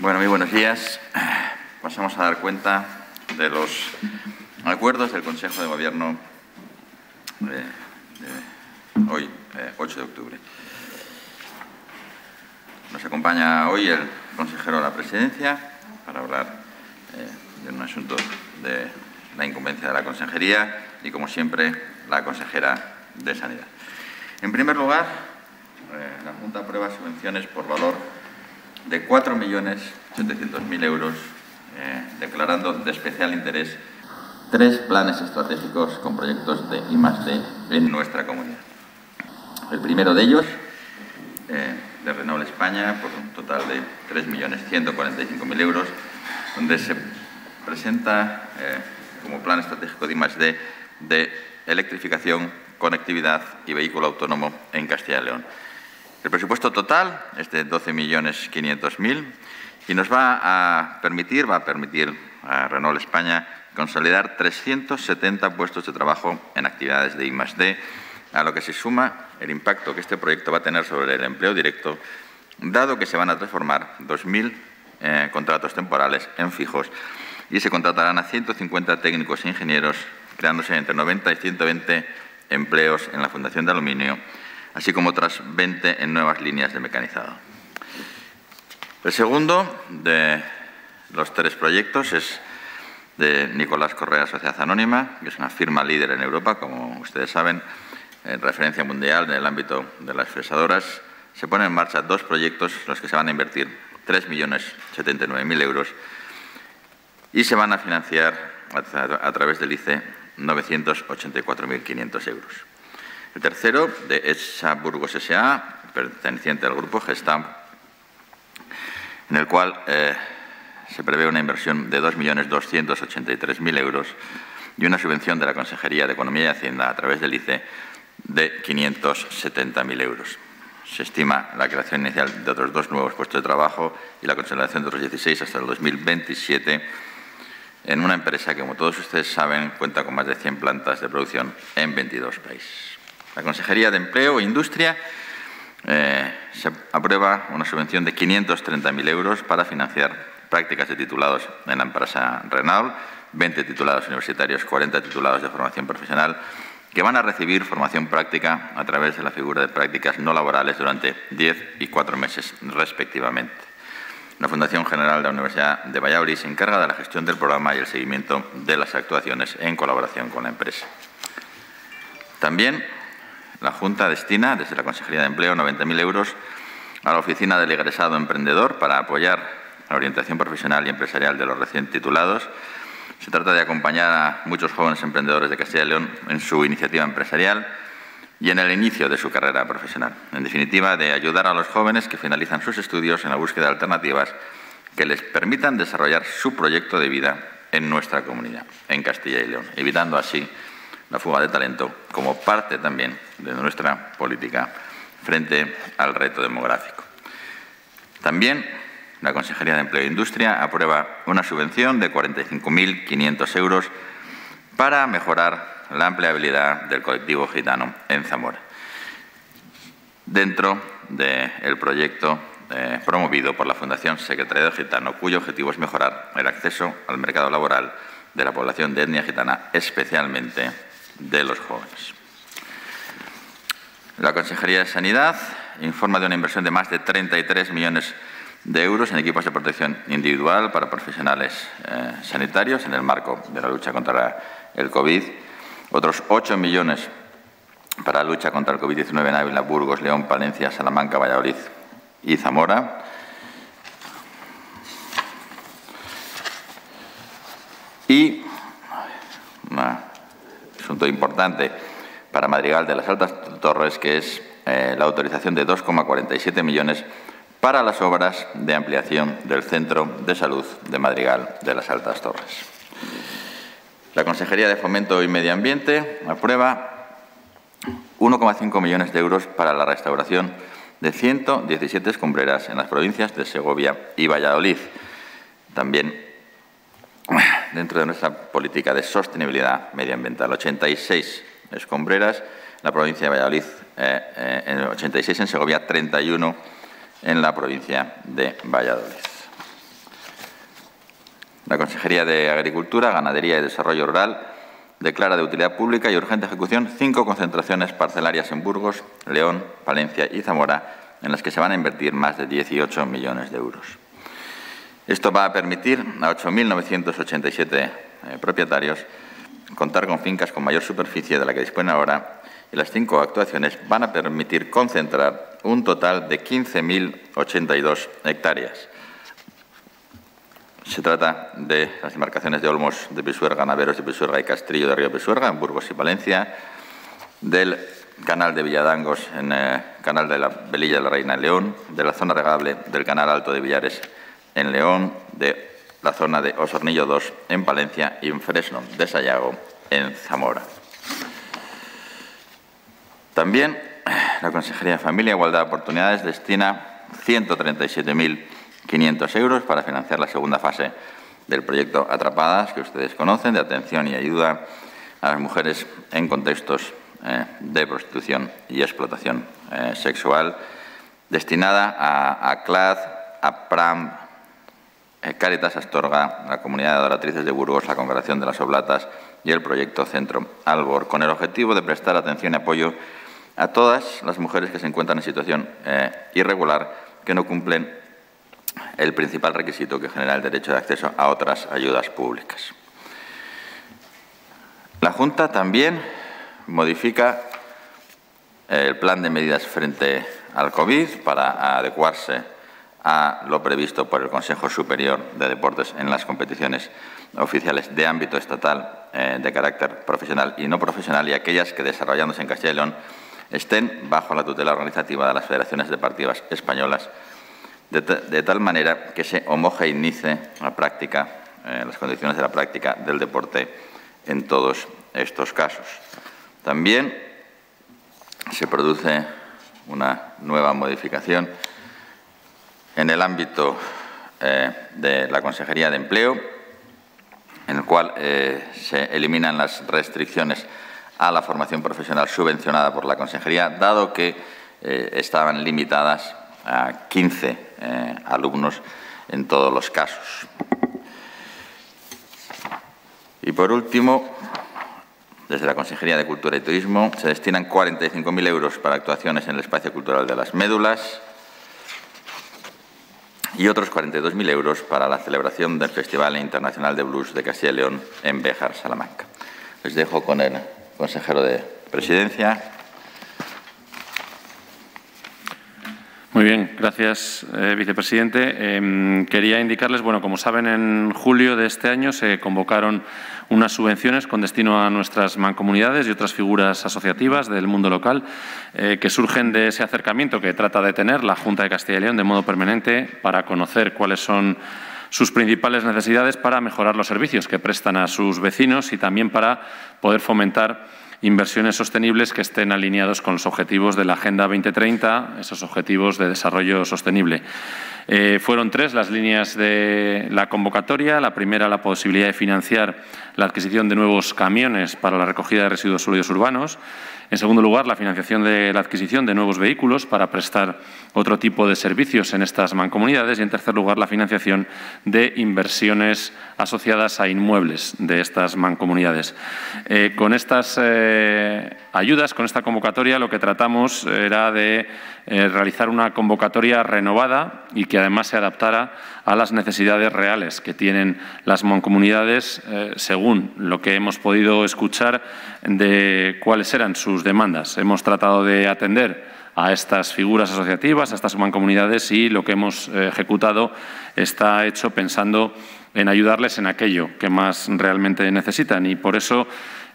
Bueno, muy buenos días. Pasamos a dar cuenta de los acuerdos del Consejo de Gobierno de, de hoy, eh, 8 de octubre. Nos acompaña hoy el consejero de la Presidencia para hablar eh, de un asunto de la incumbencia de la Consejería y, como siempre, la consejera de Sanidad. En primer lugar, eh, la Junta aprueba subvenciones por valor de 4.700.000 euros, eh, declarando de especial interés tres planes estratégicos con proyectos de I+D en nuestra comunidad. El primero de ellos, de Renault España, por un total de 3.145.000 euros, donde se presenta eh, como plan estratégico de I+D de electrificación, conectividad y vehículo autónomo en Castilla y León. El presupuesto total es de 12.500.000 y nos va a permitir, va a permitir a Renault España consolidar 370 puestos de trabajo en actividades de I+D, a lo que se suma el impacto que este proyecto va a tener sobre el empleo directo, dado que se van a transformar 2.000 eh, contratos temporales en fijos y se contratarán a 150 técnicos e ingenieros, creándose entre 90 y 120 empleos en la Fundación de Aluminio así como otras 20 en nuevas líneas de mecanizado. El segundo de los tres proyectos es de Nicolás Correa Sociedad Anónima, que es una firma líder en Europa, como ustedes saben, en referencia mundial en el ámbito de las fresadoras. Se ponen en marcha dos proyectos en los que se van a invertir 3.079.000 euros y se van a financiar a, través del ICE 984.500 euros. El tercero, de ESA Burgos S.A., perteneciente al grupo Gestamp, en el cual eh, se prevé una inversión de 2.283.000 euros y una subvención de la Consejería de Economía y Hacienda a través del ICE de 570.000 euros. Se estima la creación inicial de otros dos nuevos puestos de trabajo y la consolidación de otros 16 hasta el 2027 en una empresa que, como todos ustedes saben, cuenta con más de 100 plantas de producción en 22 países. La Consejería de Empleo e Industria eh, se aprueba una subvención de 530.000 euros para financiar prácticas de titulados en la empresa Renault, 20 titulados universitarios, 40 titulados de formación profesional, que van a recibir formación práctica a través de la figura de prácticas no laborales durante 10 y 4 meses respectivamente. La Fundación General de la Universidad de Valladolid se encarga de la gestión del programa y el seguimiento de las actuaciones en colaboración con la empresa. También la Junta destina, desde la Consejería de Empleo, 90.000 euros a la Oficina del Egresado Emprendedor para apoyar la orientación profesional y empresarial de los recién titulados. Se trata de acompañar a muchos jóvenes emprendedores de Castilla y León en su iniciativa empresarial y en el inicio de su carrera profesional. En definitiva, de ayudar a los jóvenes que finalizan sus estudios en la búsqueda de alternativas que les permitan desarrollar su proyecto de vida en nuestra comunidad, en Castilla y León, evitando así la fuga de talento como parte también de nuestra política frente al reto demográfico. También la Consejería de Empleo e Industria aprueba una subvención de 45.500 euros para mejorar la empleabilidad del colectivo gitano en Zamora, dentro del proyecto eh, promovido por la Fundación Secretaría Gitano, cuyo objetivo es mejorar el acceso al mercado laboral de la población de etnia gitana, especialmente de los jóvenes. La Consejería de Sanidad informa de una inversión de más de 33 millones de euros en equipos de protección individual para profesionales eh, sanitarios en el marco de la lucha contra el COVID. Otros 8 millones para la lucha contra el COVID-19 en Ávila, Burgos, León, Palencia, Salamanca, Valladolid y Zamora. Y asunto importante para Madrigal de las Altas Torres, que es eh, la autorización de 2,47 millones para las obras de ampliación del Centro de Salud de Madrigal de las Altas Torres. La Consejería de Fomento y Medio Ambiente aprueba 1,5 millones de euros para la restauración de 117 escombreras en las provincias de Segovia y Valladolid. También dentro de nuestra política de sostenibilidad medioambiental, 86 escombreras en la provincia de Valladolid, eh, 86 eh, en Segovia, 31 en la provincia de Valladolid. La Consejería de Agricultura, Ganadería y Desarrollo Rural declara de utilidad pública y urgente ejecución cinco concentraciones parcelarias en Burgos, León, Palencia y Zamora, en las que se van a invertir más de 18 millones de euros. Esto va a permitir a 8.987 eh, propietarios contar con fincas con mayor superficie de la que disponen ahora las cinco actuaciones van a permitir concentrar un total de 15.082 hectáreas. Se trata de las demarcaciones de Olmos de Pisuerga, Naveros de Pisuerga y Castrillo de Río Pisuerga, en Burgos y Valencia, del canal de Villadangos, en el eh, canal de la Velilla de la Reina en León, de la zona regable del canal Alto de Villares en León, de la zona de Osornillo 2 en Palencia y en Fresno de Sayago en Zamora. También la Consejería de Familia e Igualdad de Oportunidades destina 137.500 euros para financiar la segunda fase del proyecto Atrapadas, que ustedes conocen, de atención y ayuda a las mujeres en contextos eh, de prostitución y explotación eh, sexual, destinada a, CLAD, a PRAM, eh, Caritas Astorga, la Comunidad de Adoratrices de Burgos, la Congregación de las Oblatas y el Proyecto Centro Albor, con el objetivo de prestar atención y apoyo todas las mujeres que se encuentran en situación eh, irregular que no cumplen el principal requisito que genera el derecho de acceso a otras ayudas públicas. La Junta también modifica el plan de medidas frente al COVID para adecuarse a lo previsto por el Consejo Superior de Deportes en las competiciones oficiales de ámbito estatal eh, de carácter profesional y no profesional y aquellas que desarrollándose en Castilla y León estén bajo la tutela organizativa de las federaciones deportivas españolas, de, tal manera que se homogeneice la práctica, eh, las condiciones de la práctica del deporte en todos estos casos. También se produce una nueva modificación en el ámbito eh, de la Consejería de Empleo, en el cual eh, se eliminan las restricciones a la formación profesional subvencionada por la Consejería, dado que eh, estaban limitadas a 15 eh, alumnos en todos los casos. Y por último, desde la Consejería de Cultura y Turismo se destinan 45.000 euros para actuaciones en el espacio cultural de las médulas y otros 42.000 euros para la celebración del Festival Internacional de Blues de Castilla y León en Béjar, Salamanca. Les dejo con el consejero de Presidencia. Muy bien, gracias, eh, vicepresidente. Em, quería indicarles, bueno, como saben, en julio de este año se convocaron unas subvenciones con destino a nuestras mancomunidades y otras figuras asociativas del mundo local eh, que surgen de ese acercamiento que trata de tener la Junta de Castilla y León de modo permanente para conocer cuáles son sus principales necesidades para mejorar los servicios que prestan a sus vecinos y también para poder fomentar inversiones sostenibles que estén alineados con los objetivos de la Agenda 2030, esos objetivos de desarrollo sostenible. Eh, fueron tres las líneas de la convocatoria. La primera, la posibilidad de financiar la adquisición de nuevos camiones para la recogida de residuos sólidos urbanos. En segundo lugar, la financiación de la adquisición de nuevos vehículos para prestar otro tipo de servicios en estas mancomunidades. Y, en tercer lugar, la financiación de inversiones asociadas a inmuebles de estas mancomunidades. Eh, con estas eh, ayudas, con esta convocatoria, lo que tratamos era de realizar una convocatoria renovada y que además se adaptara a las necesidades reales que tienen las mancomunidades según lo que hemos podido escuchar de cuáles eran sus demandas. Hemos tratado de atender a estas figuras asociativas, a estas mancomunidades y lo que hemos eh, ejecutado está hecho pensando en ayudarles en aquello que más realmente necesitan y por eso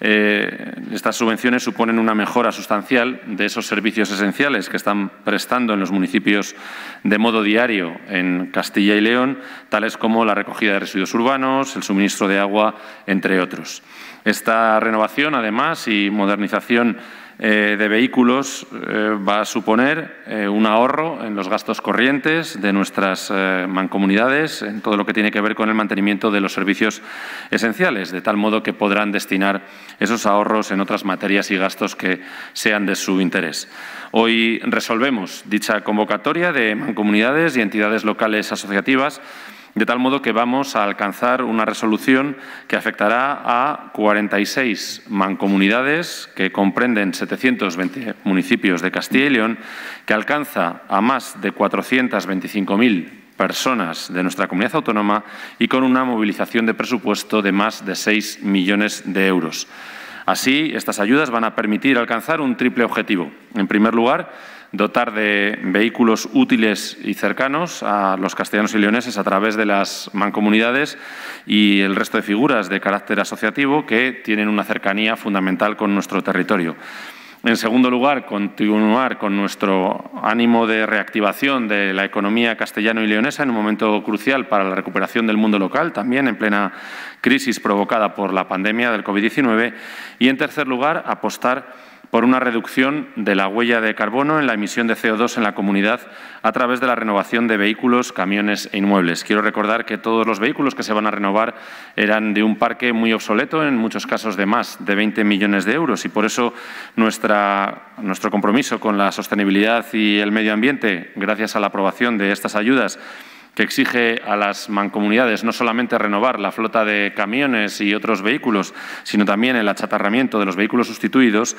eh, estas subvenciones suponen una mejora sustancial de esos servicios esenciales que están prestando en los municipios de modo diario en Castilla y León, tales como la recogida de residuos urbanos, el suministro de agua, entre otros. Esta renovación, además, y modernización eh, de vehículos eh, va a suponer eh, un ahorro en los gastos corrientes de nuestras mancomunidades, en todo lo que tiene que ver con el mantenimiento de los servicios esenciales, de tal modo que podrán destinar esos ahorros en otras materias y gastos que sean de su interés. Hoy resolvemos dicha convocatoria de mancomunidades y entidades locales asociativas de tal modo que vamos a alcanzar una resolución que afectará a 46 mancomunidades que comprenden 720 municipios de Castilla y León, que alcanza a más de 425.000 personas de nuestra comunidad autónoma y con una movilización de presupuesto de más de 6 millones de euros. Así, estas ayudas van a permitir alcanzar un triple objetivo. En primer lugar, dotar de vehículos útiles y cercanos a los castellanos y leoneses a través de las mancomunidades y el resto de figuras de carácter asociativo que tienen una cercanía fundamental con nuestro territorio. En segundo lugar, continuar con nuestro ánimo de reactivación de la economía castellano y leonesa en un momento crucial para la recuperación del mundo local, también en plena crisis provocada por la pandemia del COVID-19. Y, en tercer lugar, apostar por una reducción de la huella de carbono en la emisión de CO2 en la comunidad a través de la renovación de vehículos, camiones e inmuebles. Quiero recordar que todos los vehículos que se van a renovar eran de un parque muy obsoleto, en muchos casos de más de 20 millones de euros, y por eso nuestra, nuestro compromiso con la sostenibilidad y el medio ambiente, gracias a la aprobación de estas ayudas, que exige a las mancomunidades no solamente renovar la flota de camiones y otros vehículos, sino también el achatarramiento de los vehículos sustituidos,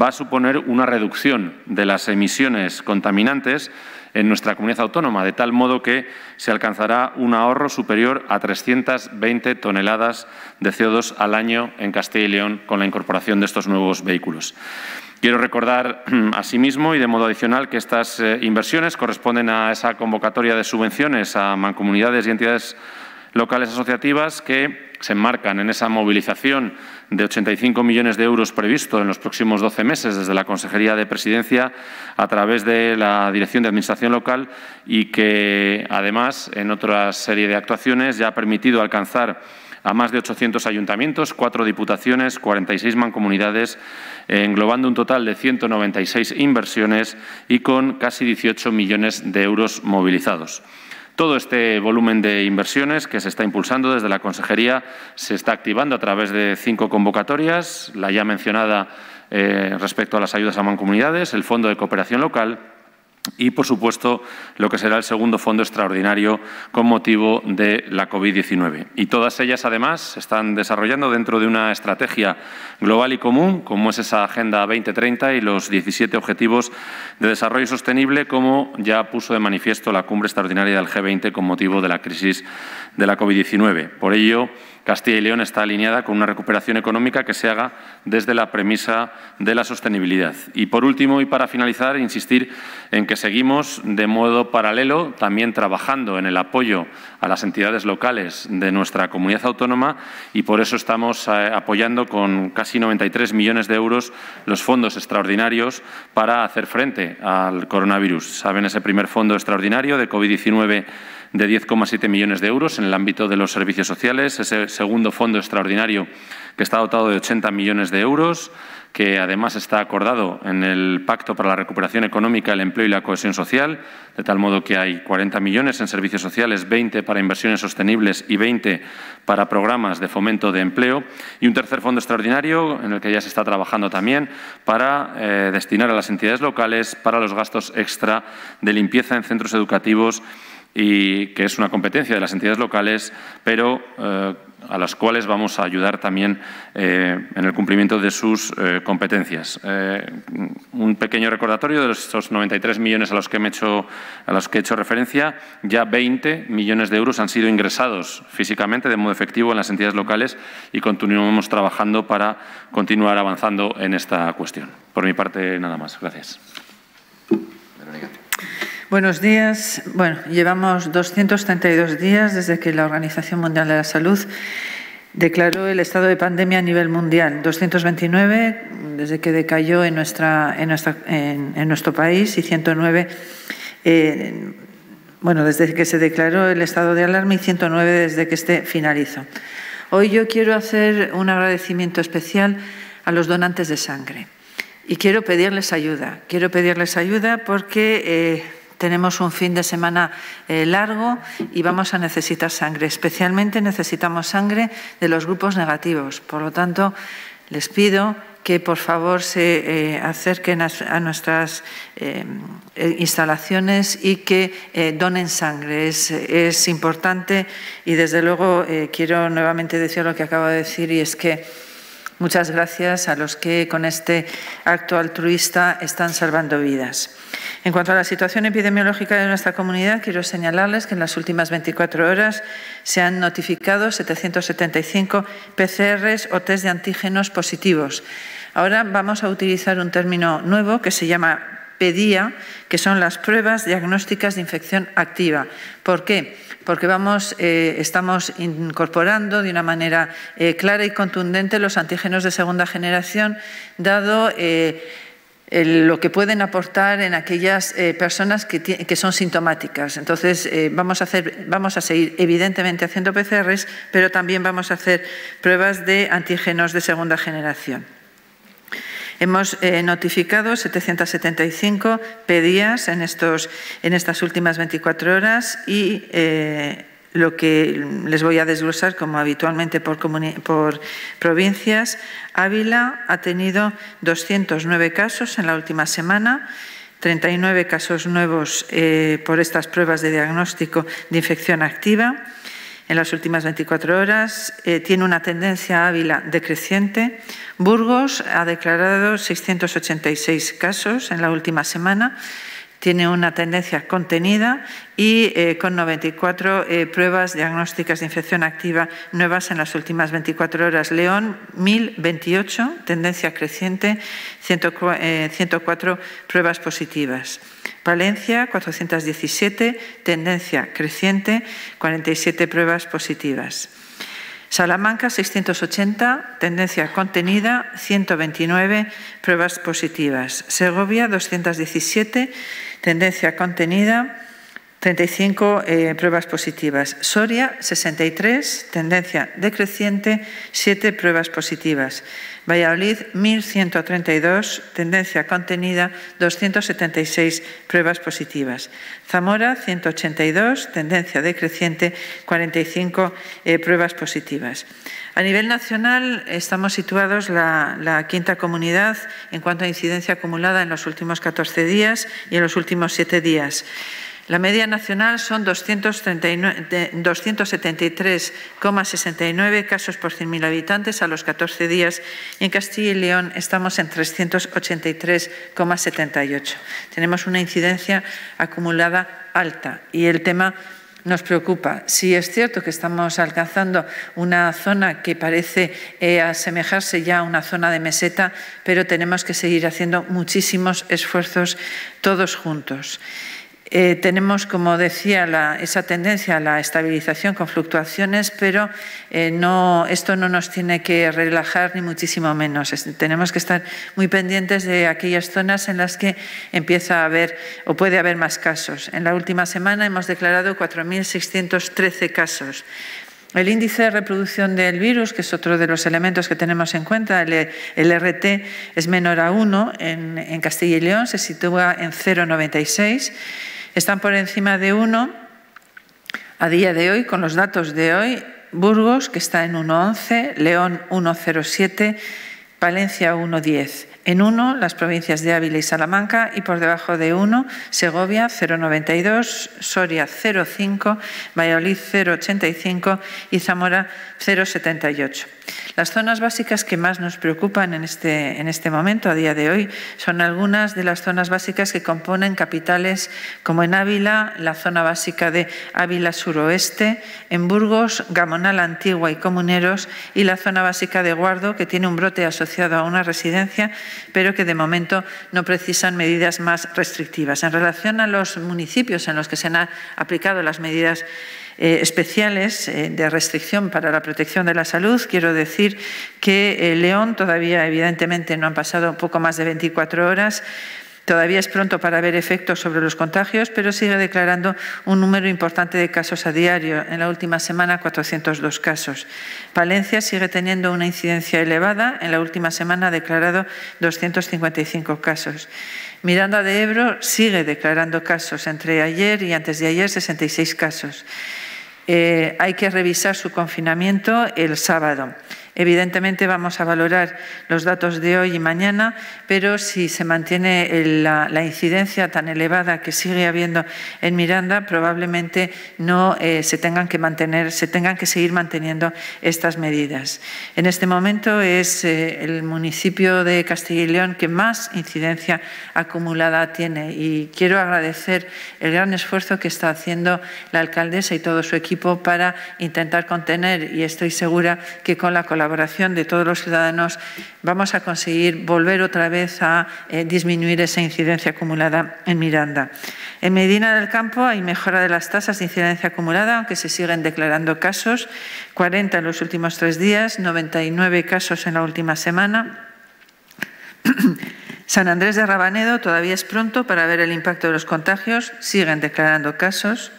va a suponer una reducción de las emisiones contaminantes en nuestra comunidad autónoma, de tal modo que se alcanzará un ahorro superior a 320 toneladas de CO2 al año en Castilla y León con la incorporación de estos nuevos vehículos. Quiero recordar, asimismo, y de modo adicional, que estas eh, inversiones corresponden a esa convocatoria de subvenciones a mancomunidades y entidades locales asociativas que se enmarcan en esa movilización de 85 millones de euros previsto en los próximos 12 meses desde la Consejería de Presidencia a través de la Dirección de Administración Local y que, además, en otra serie de actuaciones ya ha permitido alcanzar a más de 800 ayuntamientos, cuatro diputaciones, 46 mancomunidades, englobando un total de 196 inversiones y con casi 18 millones de euros movilizados. Todo este volumen de inversiones que se está impulsando desde la Consejería se está activando a través de cinco convocatorias, la ya mencionada eh, respecto a las ayudas a mancomunidades, el Fondo de Cooperación Local y, por supuesto, lo que será el segundo fondo extraordinario con motivo de la COVID-19. Y todas ellas, además, se están desarrollando dentro de una estrategia global y común, como es esa Agenda 2030 y los 17 Objetivos de Desarrollo Sostenible, como ya puso de manifiesto la cumbre extraordinaria del G20 con motivo de la crisis de la COVID-19. Por ello, Castilla y León está alineada con una recuperación económica que se haga desde la premisa de la sostenibilidad. Y, por último, y para finalizar, insistir en que seguimos de modo paralelo también trabajando en el apoyo a las entidades locales de nuestra comunidad autónoma y por eso estamos eh, apoyando con casi 93 millones de euros los fondos extraordinarios para hacer frente al coronavirus. Saben ese primer fondo extraordinario de COVID-19 de 10,7 millones de euros en el ámbito de los servicios sociales, ese segundo fondo extraordinario que está dotado de 80 millones de euros, que además está acordado en el Pacto para la Recuperación Económica, el Empleo y la Cohesión Social, de tal modo que hay 40 millones en servicios sociales, 20 para inversiones sostenibles y 20 para programas de fomento de empleo, y un tercer fondo extraordinario en el que ya se está trabajando también para eh, destinar a las entidades locales para los gastos extra de limpieza en centros educativos y que es una competencia de las entidades locales, pero eh, a las cuales vamos a ayudar también eh, en el cumplimiento de sus eh, competencias. un pequeño recordatorio de esos 93 millones a los, que he hecho, a los que he hecho referencia, ya 20 millones de euros han sido ingresados físicamente de modo efectivo en las entidades locales y continuamos trabajando para continuar avanzando en esta cuestión. Por mi parte, nada más. Gracias. Buenos días. Bueno, llevamos 232 días desde que la Organización Mundial de la Salud declaró el estado de pandemia a nivel mundial. 229 desde que decayó en, nuestra, en, nuestro país y 109, eh, bueno, desde que se declaró el estado de alarma y 109 desde que este finalizó. Hoy yo quiero hacer un agradecimiento especial a los donantes de sangre Y quiero pedirles ayuda. Quiero pedirles ayuda porque eh, tenemos un fin de semana eh, largo y vamos a necesitar sangre. Especialmente necesitamos sangre de los grupos negativos. Por lo tanto, les pido que por favor se eh, acerquen a, nuestras instalaciones y que donen sangre. Es, importante y desde luego quiero nuevamente decir lo que acabo de decir y es que Muchas gracias a los que con este acto altruista están salvando vidas. En cuanto a la situación epidemiológica de nuestra comunidad, quiero señalarles que en las últimas 24 horas se han notificado 775 PCRs o test de antígenos positivos. Ahora vamos a utilizar un término nuevo que se llama PEDIA, que son las pruebas diagnósticas de infección activa. ¿Por qué? Porque vamos, eh, estamos incorporando de una manera eh, clara y contundente los antígenos de segunda generación, dado eh, lo que pueden aportar en aquellas personas que, son sintomáticas. Entonces, vamos, a hacer, vamos a seguir evidentemente haciendo PCRs, pero también vamos a hacer pruebas de antígenos de segunda generación. Hemos eh, notificado 775 pedías en, estos, en estas últimas 24 horas y eh, lo que les voy a desglosar, como habitualmente por, por, provincias, Ávila ha tenido 209 casos en la última semana, 39 casos nuevos eh, por estas pruebas de diagnóstico de infección activa en las últimas 24 horas. Eh, tiene una tendencia Ávila decreciente. Burgos ha declarado 686 casos en la última semana tiene una tendencia contenida y eh, con 94 eh, pruebas diagnósticas de infección activa nuevas en las últimas 24 horas. León, 1028, tendencia creciente, 104 pruebas positivas. Valencia, 417, tendencia creciente, 47 pruebas positivas. Salamanca, 680, tendencia contenida, 129 pruebas positivas. Segovia, 217, tendencia contenida, 35 eh, pruebas positivas. Soria, 63, tendencia decreciente, 7 pruebas positivas. Valladolid, 1.132, tendencia contenida, 276 pruebas positivas. Zamora, 182, tendencia decreciente, 45 eh, pruebas positivas. A nivel nacional estamos situados la, la, quinta comunidad en cuanto a incidencia acumulada en los últimos 14 días y en los últimos 7 días. La media nacional son 273,69 casos por 100.000 habitantes a los 14 días y en Castilla y León estamos en 383,78. Tenemos una incidencia acumulada alta y el tema nos preocupa. Sí es cierto que estamos alcanzando una zona que parece eh, asemejarse ya a una zona de meseta, pero tenemos que seguir haciendo muchísimos esfuerzos todos juntos. Eh, tenemos, como decía, esa tendencia a la estabilización con fluctuaciones, pero eh, no, esto no nos tiene que relajar ni muchísimo menos. tenemos que estar muy pendientes de aquellas zonas en las que empieza a haber o puede haber más casos. En la última semana hemos declarado 4.613 casos. El índice de reproducción del virus, que es otro de los elementos que tenemos en cuenta, el, RT es menor a 1 en, en Castilla y León, se sitúa en 0,96 están por encima de 1 a día de hoy, con los datos de hoy, Burgos, que está en 1,11, León 1,07, Valencia 1,10. En 1, las provincias de Ávila y Salamanca y por debajo de 1, Segovia 0,92, Soria 0,5, Valladolid 0,85 y Zamora 0,78. Las zonas básicas que más nos preocupan en este, en este momento, a día de hoy, son algunas de las zonas básicas que componen capitales como en Ávila, la zona básica de Ávila suroeste, en Burgos, Gamonal Antigua y Comuneros y la zona básica de Guardo, que tiene un brote asociado a una residencia, pero que de momento no precisan medidas más restrictivas. En relación a los municipios en los que se han aplicado las medidas eh, especiales eh, de restricción para la protección de la salud. Quiero decir que eh, León todavía, evidentemente, no han pasado poco más de 24 horas. Todavía es pronto para ver efectos sobre los contagios, pero sigue declarando un número importante de casos a diario. En la última semana, 402 casos. Palencia sigue teniendo una incidencia elevada. En la última semana ha declarado 255 casos. Miranda de Ebro sigue declarando casos. Entre ayer y antes de ayer, 66 casos. Eh, hay que revisar su confinamiento el sábado. Evidentemente vamos a valorar los datos de hoy y mañana, pero si se mantiene la, incidencia tan elevada que sigue habiendo en Miranda, probablemente no eh, se tengan que mantener, se tengan que seguir manteniendo estas medidas. En este momento es eh, el municipio de Castilla y León que más incidencia acumulada tiene y quiero agradecer el gran esfuerzo que está haciendo la alcaldesa y todo su equipo para intentar contener y estoy segura que con la colaboración colaboración de todos los ciudadanos vamos a conseguir volver otra vez a eh, disminuir esa incidencia acumulada en Miranda. En Medina del Campo hay mejora de las tasas de incidencia acumulada, aunque se siguen declarando casos, 40 en los últimos tres días, 99 casos en la última semana. San Andrés de Rabanedo todavía es pronto para ver el impacto de los contagios, siguen declarando casos.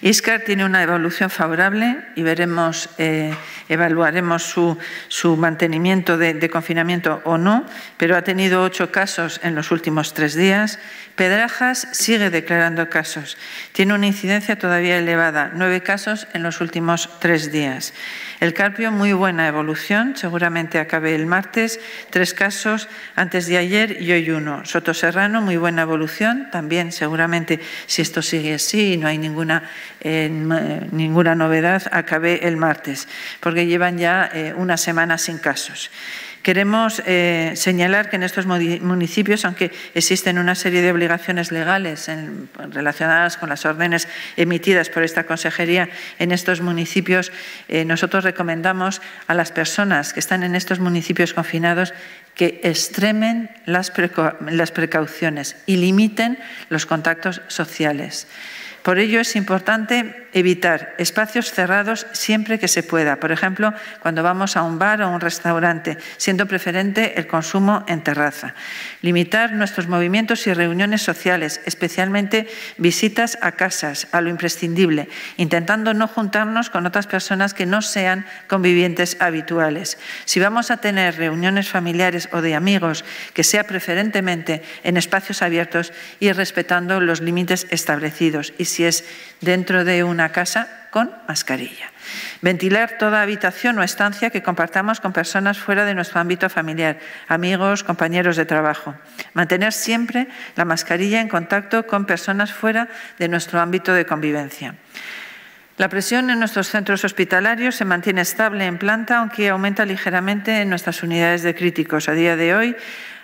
ISCAR tiene una evolución favorable y veremos, eh, evaluaremos su, mantenimiento de, confinamiento o no, pero ha tenido ocho casos en los últimos tres días. Pedrajas sigue declarando casos. Tiene una incidencia todavía elevada, nueve casos en los últimos tres días. El Carpio, muy buena evolución, seguramente acabe el martes, tres casos antes de ayer y hoy uno. Soto Serrano, muy buena evolución, también seguramente si esto sigue así y no hay ninguna, eh, ninguna novedad, acabe el martes, porque llevan ya eh, una semana sin casos. Queremos eh, señalar que en estos municipios, aunque existen una serie de obligaciones legales relacionadas con las órdenes emitidas por esta consejería en estos municipios, nosotros recomendamos a las personas que están en estos municipios confinados que extremen las precauciones y limiten los contactos sociales. Por ello es importante evitar espacios cerrados siempre que se pueda, por ejemplo, cuando vamos a un bar o un restaurante, siendo preferente el consumo en terraza. Limitar nuestros movimientos y reuniones sociales, especialmente visitas a casas, a lo imprescindible, intentando no juntarnos con otras personas que no sean convivientes habituales. Si vamos a tener reuniones familiares o de amigos, que sea preferentemente en espacios abiertos y respetando los límites establecidos si es dentro de una casa con mascarilla. Ventilar toda habitación o estancia que compartamos con personas fuera de nuestro ámbito familiar, amigos, compañeros de trabajo. Mantener siempre la mascarilla en contacto con personas fuera de nuestro ámbito de convivencia. La presión en nuestros centros hospitalarios se mantiene estable en planta, aunque aumenta ligeramente en nuestras unidades de críticos. A día de hoy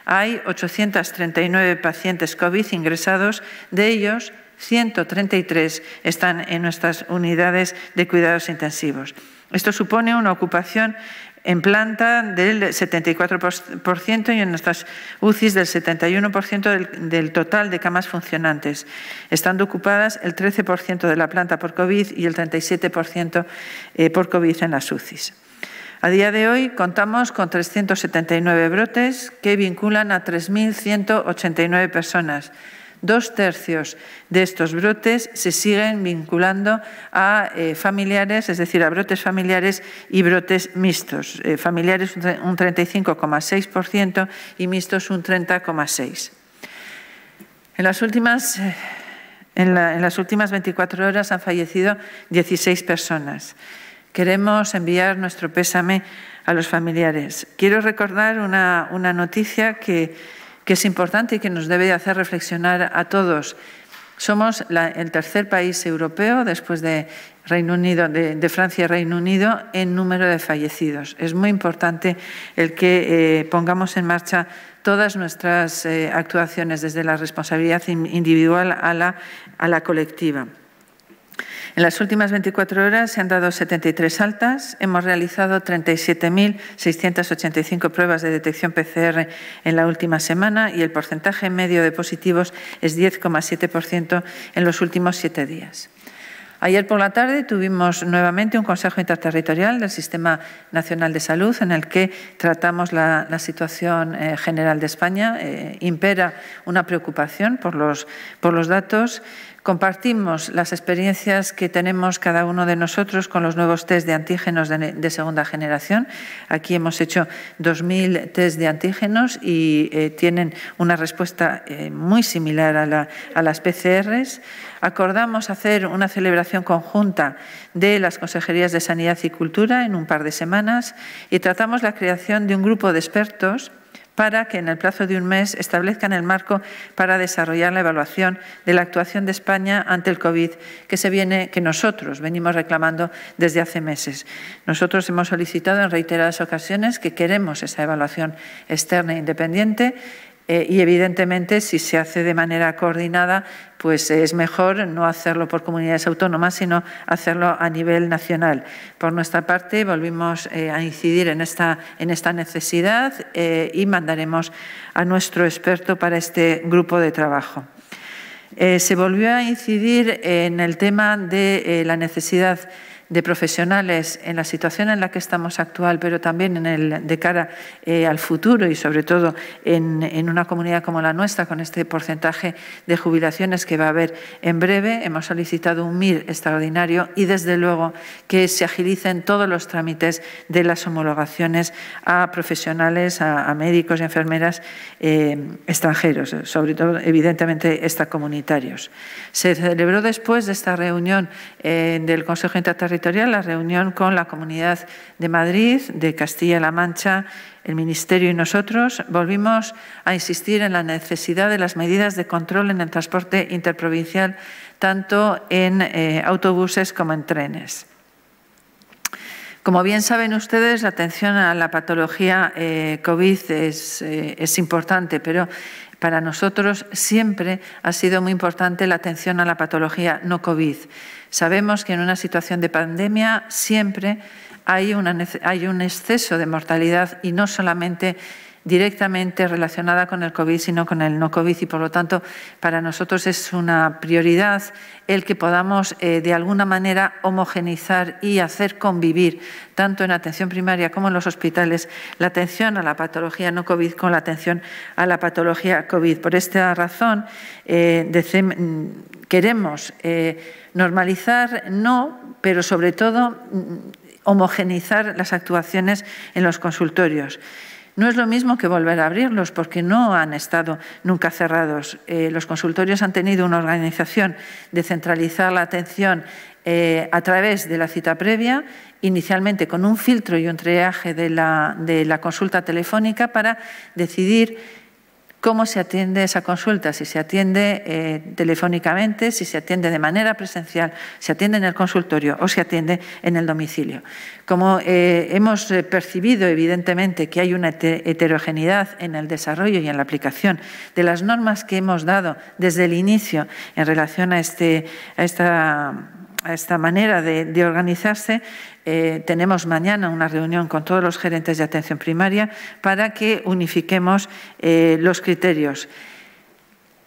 hay 839 pacientes COVID ingresados, de ellos 133 están en nuestras unidades de cuidados intensivos. Esto supone una ocupación en planta del 74% y en nuestras UCIs del 71% del, total de camas funcionantes, estando ocupadas el 13% de la planta por COVID y el 37% eh, por COVID en las UCIs. A día de hoy contamos con 379 brotes que vinculan a 3.189 personas Dos tercios de estos brotes se siguen vinculando a eh, familiares, es decir, a brotes familiares y brotes mixtos. Eh, familiares un 35,6% y mixtos un 30,6%. En las últimas eh, en, las últimas 24 horas han fallecido 16 personas. Queremos enviar nuestro pésame a los familiares. Quiero recordar una, una noticia que que es importante y que nos debe hacer reflexionar a todos. Somos el tercer país europeo, después de, Reino Unido, de, Francia y Reino Unido, en número de fallecidos. Es muy importante el que eh, pongamos en marcha todas nuestras eh, actuaciones, desde la responsabilidad individual a la, a la colectiva. En las últimas 24 horas se han dado 73 altas, hemos realizado 37.685 pruebas de detección PCR en la última semana y el porcentaje medio de positivos es 10,7% en los últimos siete días. Ayer por la tarde tuvimos nuevamente un Consejo Interterritorial del Sistema Nacional de Salud en el que tratamos la, situación eh, general de España. Eh, impera una preocupación por los, por los datos Compartimos las experiencias que tenemos cada uno de nosotros con los nuevos test de antígenos de, segunda generación. Aquí hemos hecho 2.000 test de antígenos y eh, tienen una respuesta eh, muy similar a, a las PCRs. Acordamos hacer una celebración conjunta de las Consejerías de Sanidad y Cultura en un par de semanas y tratamos la creación de un grupo de expertos para que en el plazo de un mes establezcan el marco para desarrollar la evaluación de la actuación de España ante el COVID que se viene que nosotros venimos reclamando desde hace meses. Nosotros hemos solicitado en reiteradas ocasiones que queremos esa evaluación externa e independiente eh, y evidentemente si se hace de manera coordinada pues es mejor no hacerlo por comunidades autónomas sino hacerlo a nivel nacional. Por nuestra parte volvimos eh, a incidir en esta, en esta necesidad eh, y mandaremos a nuestro experto para este grupo de trabajo. se volvió a incidir en el tema de la necesidad profesionales en la situación en la que estamos actual, pero también de cara eh, al futuro y sobre todo en, en, una comunidad como la nuestra, con este porcentaje de jubilaciones que va a haber en breve. Hemos solicitado un MIR extraordinario y, desde luego, que se agilicen todos los trámites de las homologaciones a profesionales, a, médicos y enfermeras eh, extranjeros, sobre todo, evidentemente, extracomunitarios. Se celebró después de esta reunión eh, del Consejo Interterritorial la reunión con la Comunidad de Madrid, de Castilla-La Mancha, el Ministerio y nosotros, volvimos a insistir en la necesidad de las medidas de control en el transporte interprovincial, tanto en eh, autobuses como en trenes. Como bien saben ustedes, la atención a la patología eh, COVID es, eh, es importante, pero para nosotros siempre ha sido muy importante la atención a la patología no COVID. Sabemos que en una situación de pandemia siempre hay, un exceso de mortalidad y no solamente directamente relacionada con el COVID, sino con el no COVID. Y por lo tanto, para nosotros es una prioridad el que podamos eh, de alguna manera homogenizar y hacer convivir, tanto en atención primaria como en los hospitales, la atención a la patología no COVID con la atención a la patología COVID. Por esta razón, eh, queremos eh, normalizar, no, pero sobre todo mm, homogenizar las actuaciones en los consultorios. No es lo mismo que volver a abrirlos porque no han estado nunca cerrados. Eh, los consultorios han tenido una organización de centralizar la atención eh, a través de la cita previa, inicialmente con un filtro y un triaje de la consulta telefónica para decidir cómo se atiende esa consulta, si se atiende eh, telefónicamente, si se atiende de manera presencial, se atiende en el consultorio o se atiende en el domicilio. Como eh, hemos eh, percibido, evidentemente, que hay una heterogeneidad en el desarrollo y en la aplicación de las normas que hemos dado desde el inicio en relación a, este, a esta a esta manera de, organizarse, eh, tenemos mañana una reunión con todos los gerentes de atención primaria para que unifiquemos eh, los criterios.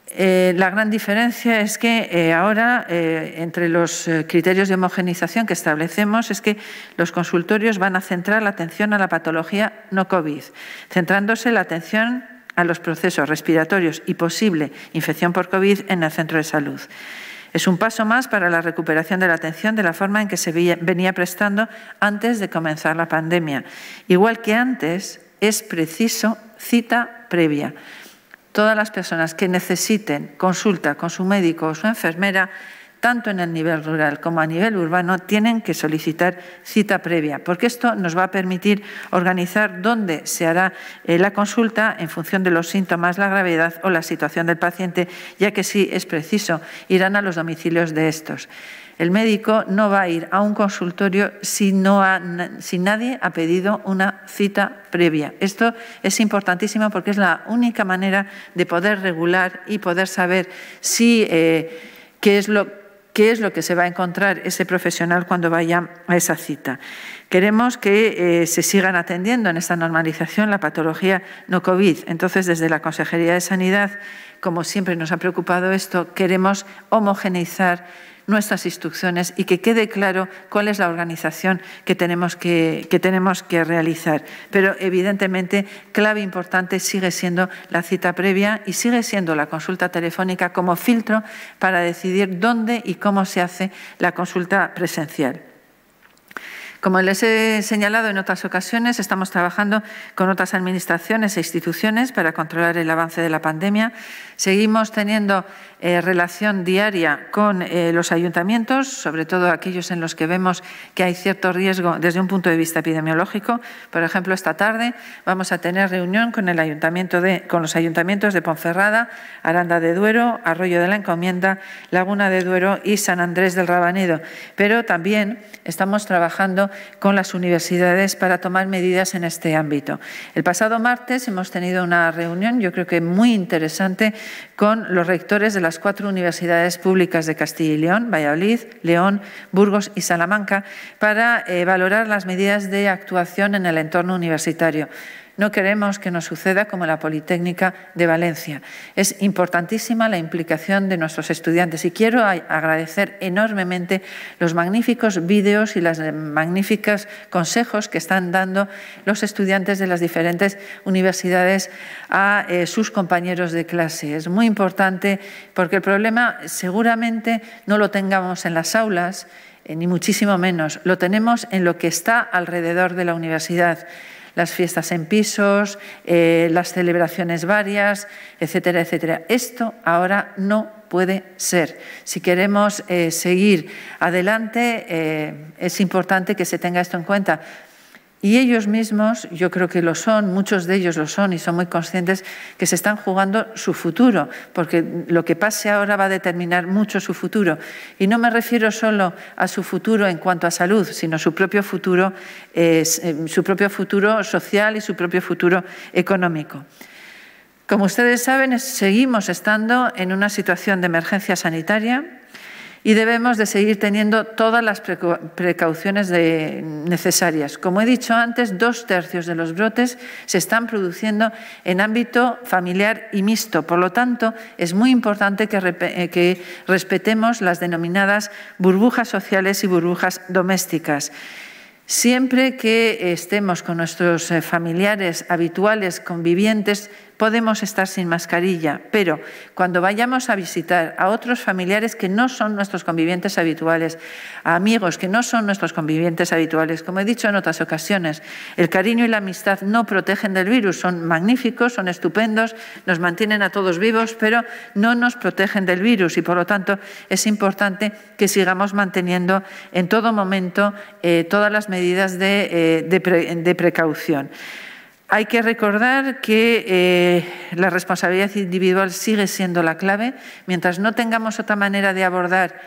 Eh, la gran diferencia es que ahora, entre los criterios de homogenización que establecemos, es que los consultorios van a centrar la atención a la patología no COVID, centrándose la atención a los procesos respiratorios y posible infección por COVID en el centro de salud. Es un paso más para la recuperación de la atención de la forma en que se venía prestando antes de comenzar la pandemia. Igual que antes, es preciso cita previa. Todas las personas que necesiten consulta con su médico o su enfermera tanto en el nivel rural como a nivel urbano, tienen que solicitar cita previa, porque esto nos va a permitir organizar dónde se hará eh, la consulta en función de los síntomas, la gravedad o la situación del paciente, ya que si es preciso, irán a los domicilios de estos. El médico no va a ir a un consultorio si, no si nadie ha pedido una cita previa. Esto es importantísimo porque es la única manera de poder regular y poder saber si, eh, qué es lo qué es lo que se va a encontrar ese profesional cuando vaya a esa cita. Queremos que eh, se sigan atendiendo en esta normalización la patología no COVID. Entonces, desde la Consejería de Sanidad como siempre nos ha preocupado esto, queremos homogeneizar nuestras instrucciones y que quede claro cuál es la organización que tenemos que, que, tenemos que realizar. Pero evidentemente clave importante sigue siendo la cita previa y sigue siendo la consulta telefónica como filtro para decidir dónde y cómo se hace la consulta presencial. Como les he señalado en otras ocasiones, estamos trabajando con otras administraciones e instituciones para controlar el avance de la pandemia. Seguimos teniendo eh, relación diaria con eh, los ayuntamientos, sobre todo aquellos en los que vemos que hay cierto riesgo desde un punto de vista epidemiológico. Por ejemplo, esta tarde vamos a tener reunión con, el ayuntamiento de, con los ayuntamientos de Ponferrada, Aranda de Duero, Arroyo de la Encomienda, Laguna de Duero y San Andrés del Rabanedo. Pero también estamos trabajando con las universidades para tomar medidas en este ámbito. El pasado martes hemos tenido una reunión, yo creo que muy interesante, con los rectores de las cuatro universidades públicas de Castilla y León, Valladolid, León, Burgos y Salamanca, para eh, valorar las medidas de actuación en el entorno universitario. No queremos que nos suceda como la Politécnica de Valencia. Es importantísima la implicación de nuestros estudiantes y quiero agradecer enormemente los magníficos vídeos y los magníficos consejos que están dando los estudiantes de las diferentes universidades a eh, sus compañeros de clase. Es muy importante porque el problema seguramente no lo tengamos en las aulas, eh, ni muchísimo menos. Lo tenemos en lo que está alrededor de la universidad las fiestas en pisos, eh, las celebraciones varias, etcétera, etcétera. Esto ahora no puede ser. Si queremos eh, seguir adelante, eh, es importante que se tenga esto en cuenta. Y ellos mismos, yo creo que lo son, muchos de ellos lo son y son muy conscientes que se están jugando su futuro, porque lo que pase ahora va a determinar mucho su futuro. Y no me refiero solo a su futuro en cuanto a salud, sino su propio futuro, eh, su propio futuro social y su propio futuro económico. Como ustedes saben, seguimos estando en una situación de emergencia sanitaria y debemos de seguir teniendo todas las precauciones necesarias. Como he dicho antes, dos tercios de los brotes se están produciendo en ámbito familiar y mixto. Por lo tanto, es muy importante que, eh, que respetemos las denominadas burbujas sociales y burbujas domésticas. Siempre que estemos con nuestros eh, familiares habituales, convivientes, podemos estar sin mascarilla, pero cuando vayamos a visitar a otros familiares que no son nuestros convivientes habituales, a amigos que no son nuestros convivientes habituales, como he dicho en otras ocasiones, el cariño y la amistad no protegen del virus, son magníficos, son estupendos, nos mantienen a todos vivos, pero no nos protegen del virus y por lo tanto es importante que sigamos manteniendo en todo momento eh, todas las medidas de, eh, de precaución. Hay que recordar que eh, la responsabilidad individual sigue siendo la clave. Mientras no tengamos otra manera de abordar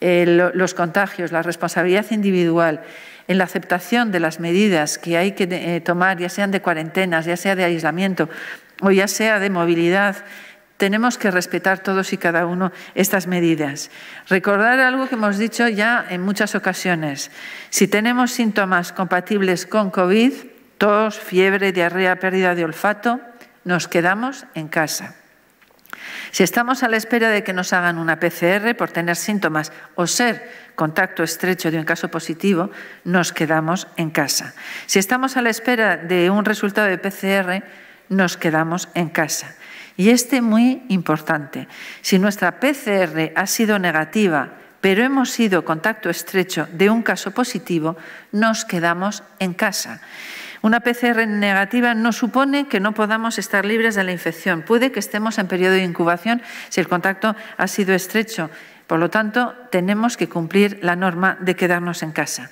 eh, los contagios, la responsabilidad individual, en la aceptación de las medidas que hay que eh, tomar, ya sean de cuarentenas, ya sea de aislamiento o ya sea de movilidad, tenemos que respetar todos y cada uno estas medidas. Recordar algo que hemos dicho ya en muchas ocasiones. Si tenemos síntomas compatibles con COVID, tos, fiebre, diarrea, pérdida de olfato, nos quedamos en casa. Si estamos a la espera de que nos hagan una PCR por tener síntomas o ser contacto estrecho de un caso positivo, nos quedamos en casa. Si estamos a la espera de un resultado de PCR, nos quedamos en casa. Y este muy importante, si nuestra PCR ha sido negativa, pero hemos sido contacto estrecho de un caso positivo, nos quedamos en casa. Una PCR negativa no supone que no podamos estar libres de la infección. Puede que estemos en periodo de incubación si el contacto ha sido estrecho. Por lo tanto, tenemos que cumplir la norma de quedarnos en casa.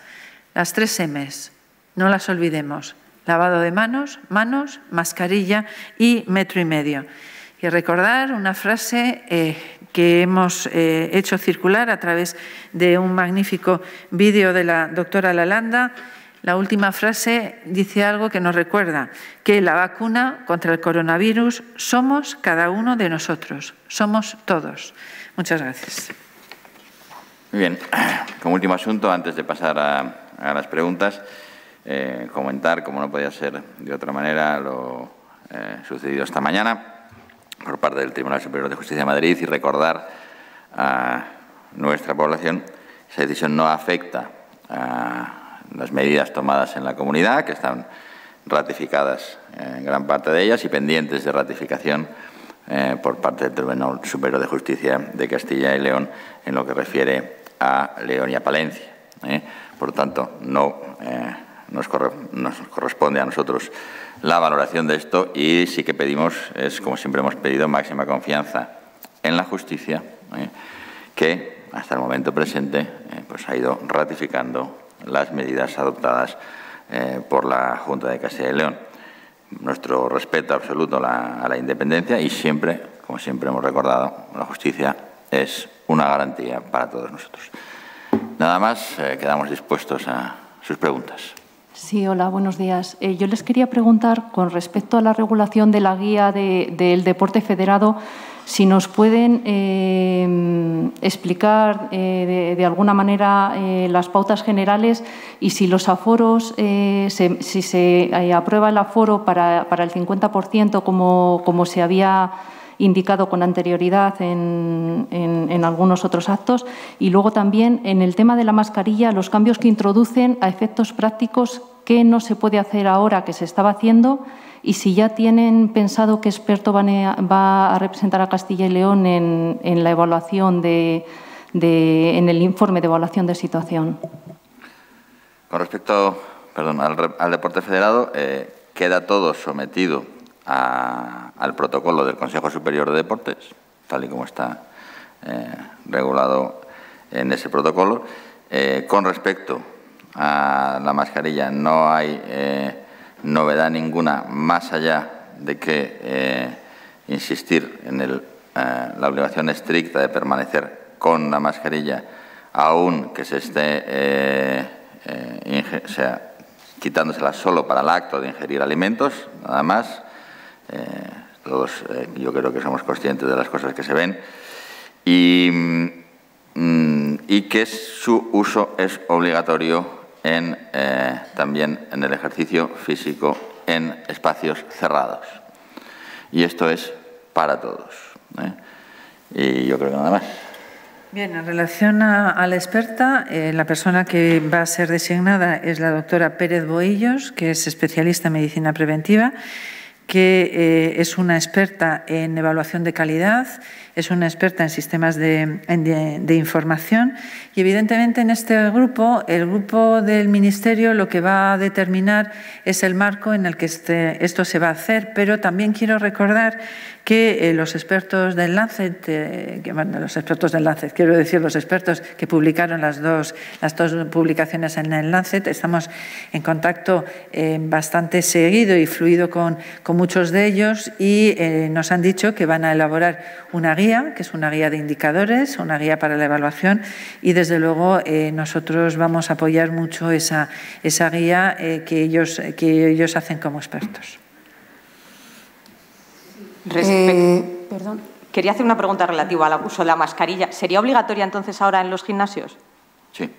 Las tres M's, no las olvidemos. Lavado de manos, manos, mascarilla y metro y medio. Y recordar una frase eh, que hemos eh, hecho circular a través de un magnífico vídeo de la doctora Lalanda la última frase dice algo que nos recuerda que la vacuna contra el coronavirus somos cada uno de nosotros, somos todos. Muchas gracias. Muy bien, como último asunto, antes de pasar a, las preguntas, eh, comentar, como no podía ser de otra manera, lo eh, sucedido esta mañana. por parte del Tribunal Superior de Justicia de Madrid y recordar a nuestra población esa decisión no afecta a las medidas tomadas en la comunidad, que están ratificadas en gran parte de ellas y pendientes de ratificación eh, por parte del Tribunal Superior de Justicia de Castilla y León en lo que refiere a León y a Palencia. ¿eh? Por tanto, no eh, nos, nos, corresponde a nosotros la valoración de esto y sí que pedimos, es como siempre hemos pedido, máxima confianza en la justicia, que hasta el momento presente pues ha ido ratificando las medidas adoptadas por la Junta de Castilla y León nuestro respeto absoluto a la, independencia y siempre, como siempre hemos recordado, la justicia es una garantía para todos nosotros. Nada más, eh, quedamos dispuestos a sus preguntas. Sí, hola, buenos días. Eh, yo les quería preguntar, con respecto a la regulación de la guía del deporte federado, si nos pueden eh, explicar eh, de, alguna manera eh, las pautas generales y si los aforos, si se aprueba el aforo para, el 50%, como, como, se había indicado con anterioridad en, en, algunos otros actos, y luego también en el tema de la mascarilla, los cambios que introducen a efectos prácticos, qué no se puede hacer ahora que se estaba haciendo y si ya tienen pensado qué experto va a representar a Castilla y León en, la evaluación de, en el informe de evaluación de situación. Con respecto perdón, al, deporte federado, eh, queda todo sometido al protocolo del Consejo Superior de Deportes, tal y como está eh, regulado en ese protocolo. Eh, con respecto a la mascarilla, no hay novedad ninguna más allá de que eh, insistir en el, eh, la obligación estricta de permanecer con la mascarilla, aún que se esté eh, o sea, quitándosela solo para el acto de ingerir alimentos, nada más. todos yo creo que somos conscientes de las cosas que se ven. Y, mm, y que su uso es obligatorio eh, también en el ejercicio físico en espacios cerrados. Y esto es para todos. ¿eh? Y yo creo que nada más. Bien, en relación a, la experta, eh, la persona que va a ser designada es la doctora Pérez Boillos, que es especialista en medicina preventiva, que es una experta en evaluación de calidad es una experta en sistemas de, información y evidentemente en este grupo, el grupo del Ministerio lo que va a determinar es el marco en el que este, esto se va a hacer, pero también quiero recordar que eh, los expertos del Lancet, eh, los expertos del Lancet, quiero decir los expertos que publicaron las dos, las dos publicaciones en el Lancet, estamos en contacto eh, bastante seguido y fluido con, con muchos de ellos y nos han dicho que van a elaborar una guía, que es una guía de indicadores, una guía para la evaluación y desde luego nosotros vamos a apoyar mucho esa, esa guía que, ellos, que ellos hacen como expertos. Eh, perdón. Quería hacer una pregunta relativa al uso de la mascarilla. ¿Sería obligatoria entonces ahora en los gimnasios? Sí.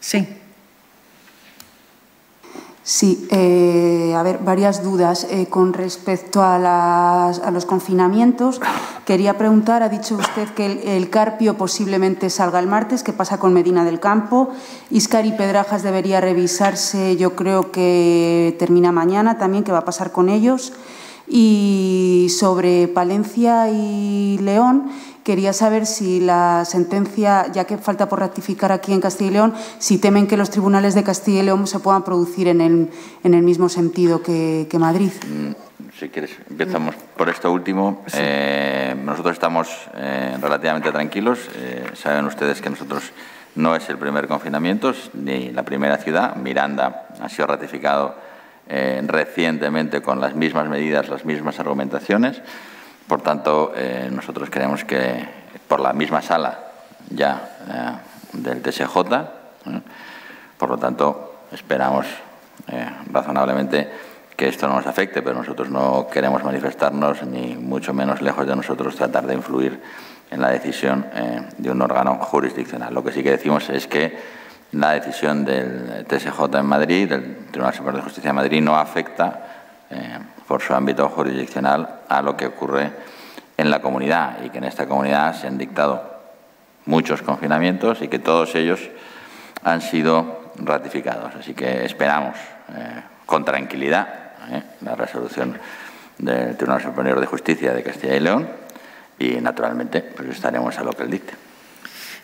Sí. Sí, eh, a ver, varias dudas. Eh, con respecto a, los confinamientos, quería preguntar, ha dicho usted que el, Carpio posiblemente salga el martes, ¿qué pasa con Medina del Campo? Iscar Pedrajas debería revisarse, yo creo que termina mañana también, ¿qué va a pasar con ellos? Y sobre Palencia y León, quería saber si la sentencia, ya que falta por ratificar aquí en Castilla y León, si temen que los tribunales de Castilla y León se puedan producir en el, en el mismo sentido que, Madrid. Mm, si quieres, empezamos por esto último. Eh, nosotros estamos eh, relativamente tranquilos. Eh, saben ustedes que nosotros no es el primer confinamiento ni la primera ciudad. Miranda ha sido ratificado eh, recientemente con las mismas medidas, las mismas argumentaciones. Por tanto, eh, nosotros creemos que por la misma sala ya eh, del TSJ, por lo tanto, esperamos razonablemente que esto no nos afecte, pero nosotros no queremos manifestarnos, ni mucho menos lejos de nosotros tratar de influir en la decisión de un órgano jurisdiccional. Lo que sí que decimos es que la decisión del TSJ en Madrid, del Tribunal Superior de Justicia de Madrid, no afecta eh, por su ámbito jurisdiccional a lo que ocurre en la comunidad y que en esta comunidad se han dictado muchos confinamientos y que todos ellos han sido ratificados. Así que esperamos eh, con tranquilidad eh, la resolución del Tribunal Superior de Justicia de Castilla y León y, naturalmente, pues estaremos a lo que él dicte.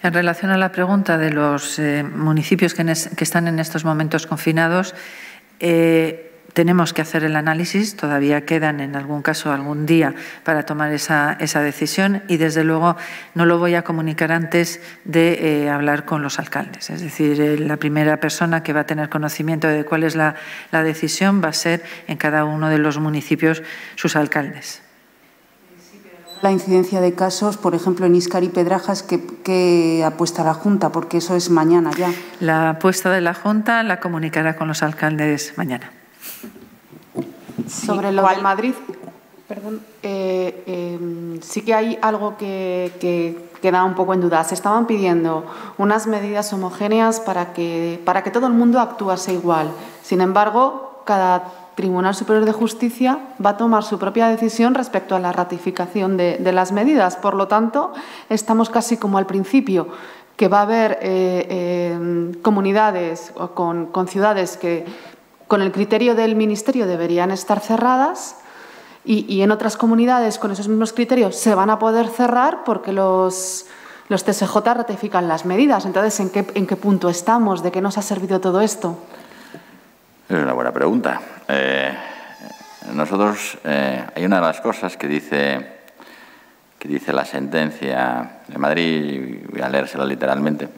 En relación a la pregunta de los eh, municipios que, están en estos momentos confinados, tenemos que hacer el análisis, todavía quedan en algún caso algún día para tomar esa, decisión y desde luego no lo voy a comunicar antes de eh, hablar con los alcaldes. Es decir, eh, la primera persona que va a tener conocimiento de cuál es la, decisión va a ser en cada uno de los municipios sus alcaldes. La incidencia de casos, por ejemplo, en Iscar y Pedrajas, ¿qué, apuesta la Junta? Porque eso es mañana ya. La apuesta de la Junta la comunicará con los alcaldes mañana. Sobre lo de Madrid, perdón, eh, em, sí que hay algo que, que, da un poco en duda. Se estaban pidiendo unas medidas homogéneas para que, para que todo el mundo actuase igual. Sin embargo, cada Tribunal Superior de Justicia va a tomar su propia decisión respecto a la ratificación de, las medidas. Por lo tanto, estamos casi como al principio, que va a haber eh, em, comunidades o con ciudades que con el criterio del Ministerio deberían estar cerradas y, en otras comunidades con esos mismos criterios se van a poder cerrar porque los, los TSJ ratifican las medidas. Entonces, ¿en qué, ¿en qué punto estamos? ¿De qué nos ha servido todo esto? Es una buena pregunta. Eh, nosotros, eh, hay una de las cosas que dice, que dice la sentencia de Madrid, voy a leérsela literalmente,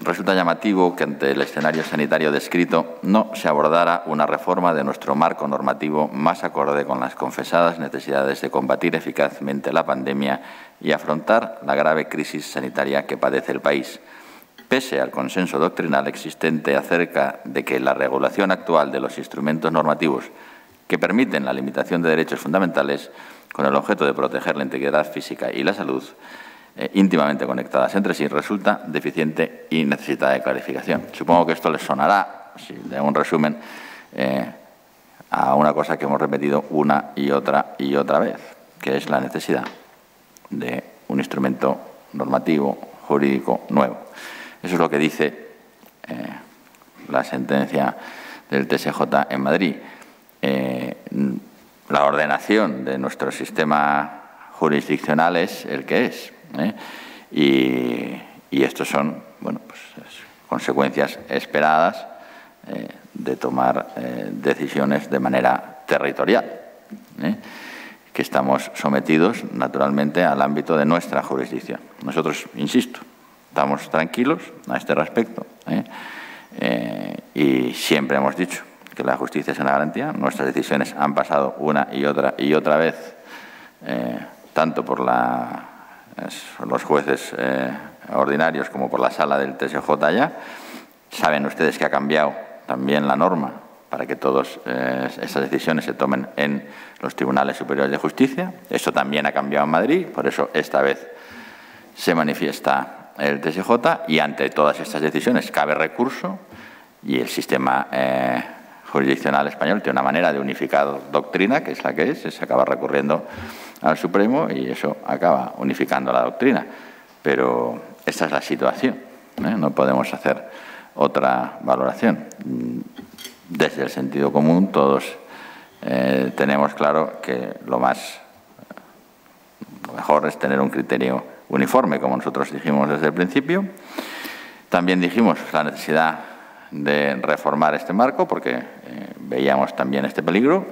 resulta llamativo que ante el escenario sanitario descrito no se abordara una reforma de nuestro marco normativo más acorde con las confesadas necesidades de combatir eficazmente la pandemia y afrontar la grave crisis sanitaria que padece el país, pese al consenso doctrinal existente acerca de que la regulación actual de los instrumentos normativos que permiten la limitación de derechos fundamentales con el objeto de proteger la integridad física y la salud eh, íntimamente conectadas entre sí, resulta deficiente y necesita de clarificación. Supongo que esto les sonará, si de un resumen, eh, a una cosa que hemos repetido una y otra y otra vez, que es la necesidad de un instrumento normativo, jurídico nuevo. Eso es lo que dice eh, la sentencia del TSJ en Madrid. la ordenación de nuestro sistema jurisdiccional es el que es. ¿eh? Y, y, estos son bueno, pues, consecuencias esperadas eh, de tomar eh, decisiones de manera territorial, que estamos sometidos naturalmente al ámbito de nuestra jurisdicción. Nosotros, insisto, estamos tranquilos a este respecto y siempre hemos dicho que la justicia es una garantía. Nuestras decisiones han pasado una y otra y otra vez, tanto por los jueces eh, ordinarios como por la sala del TSJ ya. Saben ustedes que ha cambiado también la norma para que todas eh, esas decisiones se tomen en los tribunales superiores de justicia. Esto también ha cambiado en Madrid, por eso esta vez se manifiesta el TSJ y ante todas estas decisiones cabe recurso y el sistema eh, jurisdiccional español tiene una manera de unificar doctrina, que es la que es, se acaba recurriendo al Supremo y eso acaba unificando la doctrina. Pero esta es la situación, ¿eh? no podemos hacer otra valoración. Desde el sentido común todos eh, tenemos claro que lo más lo mejor es tener un criterio uniforme, como nosotros dijimos desde el principio. También dijimos la necesidad de reformar este marco porque eh, veíamos también este peligro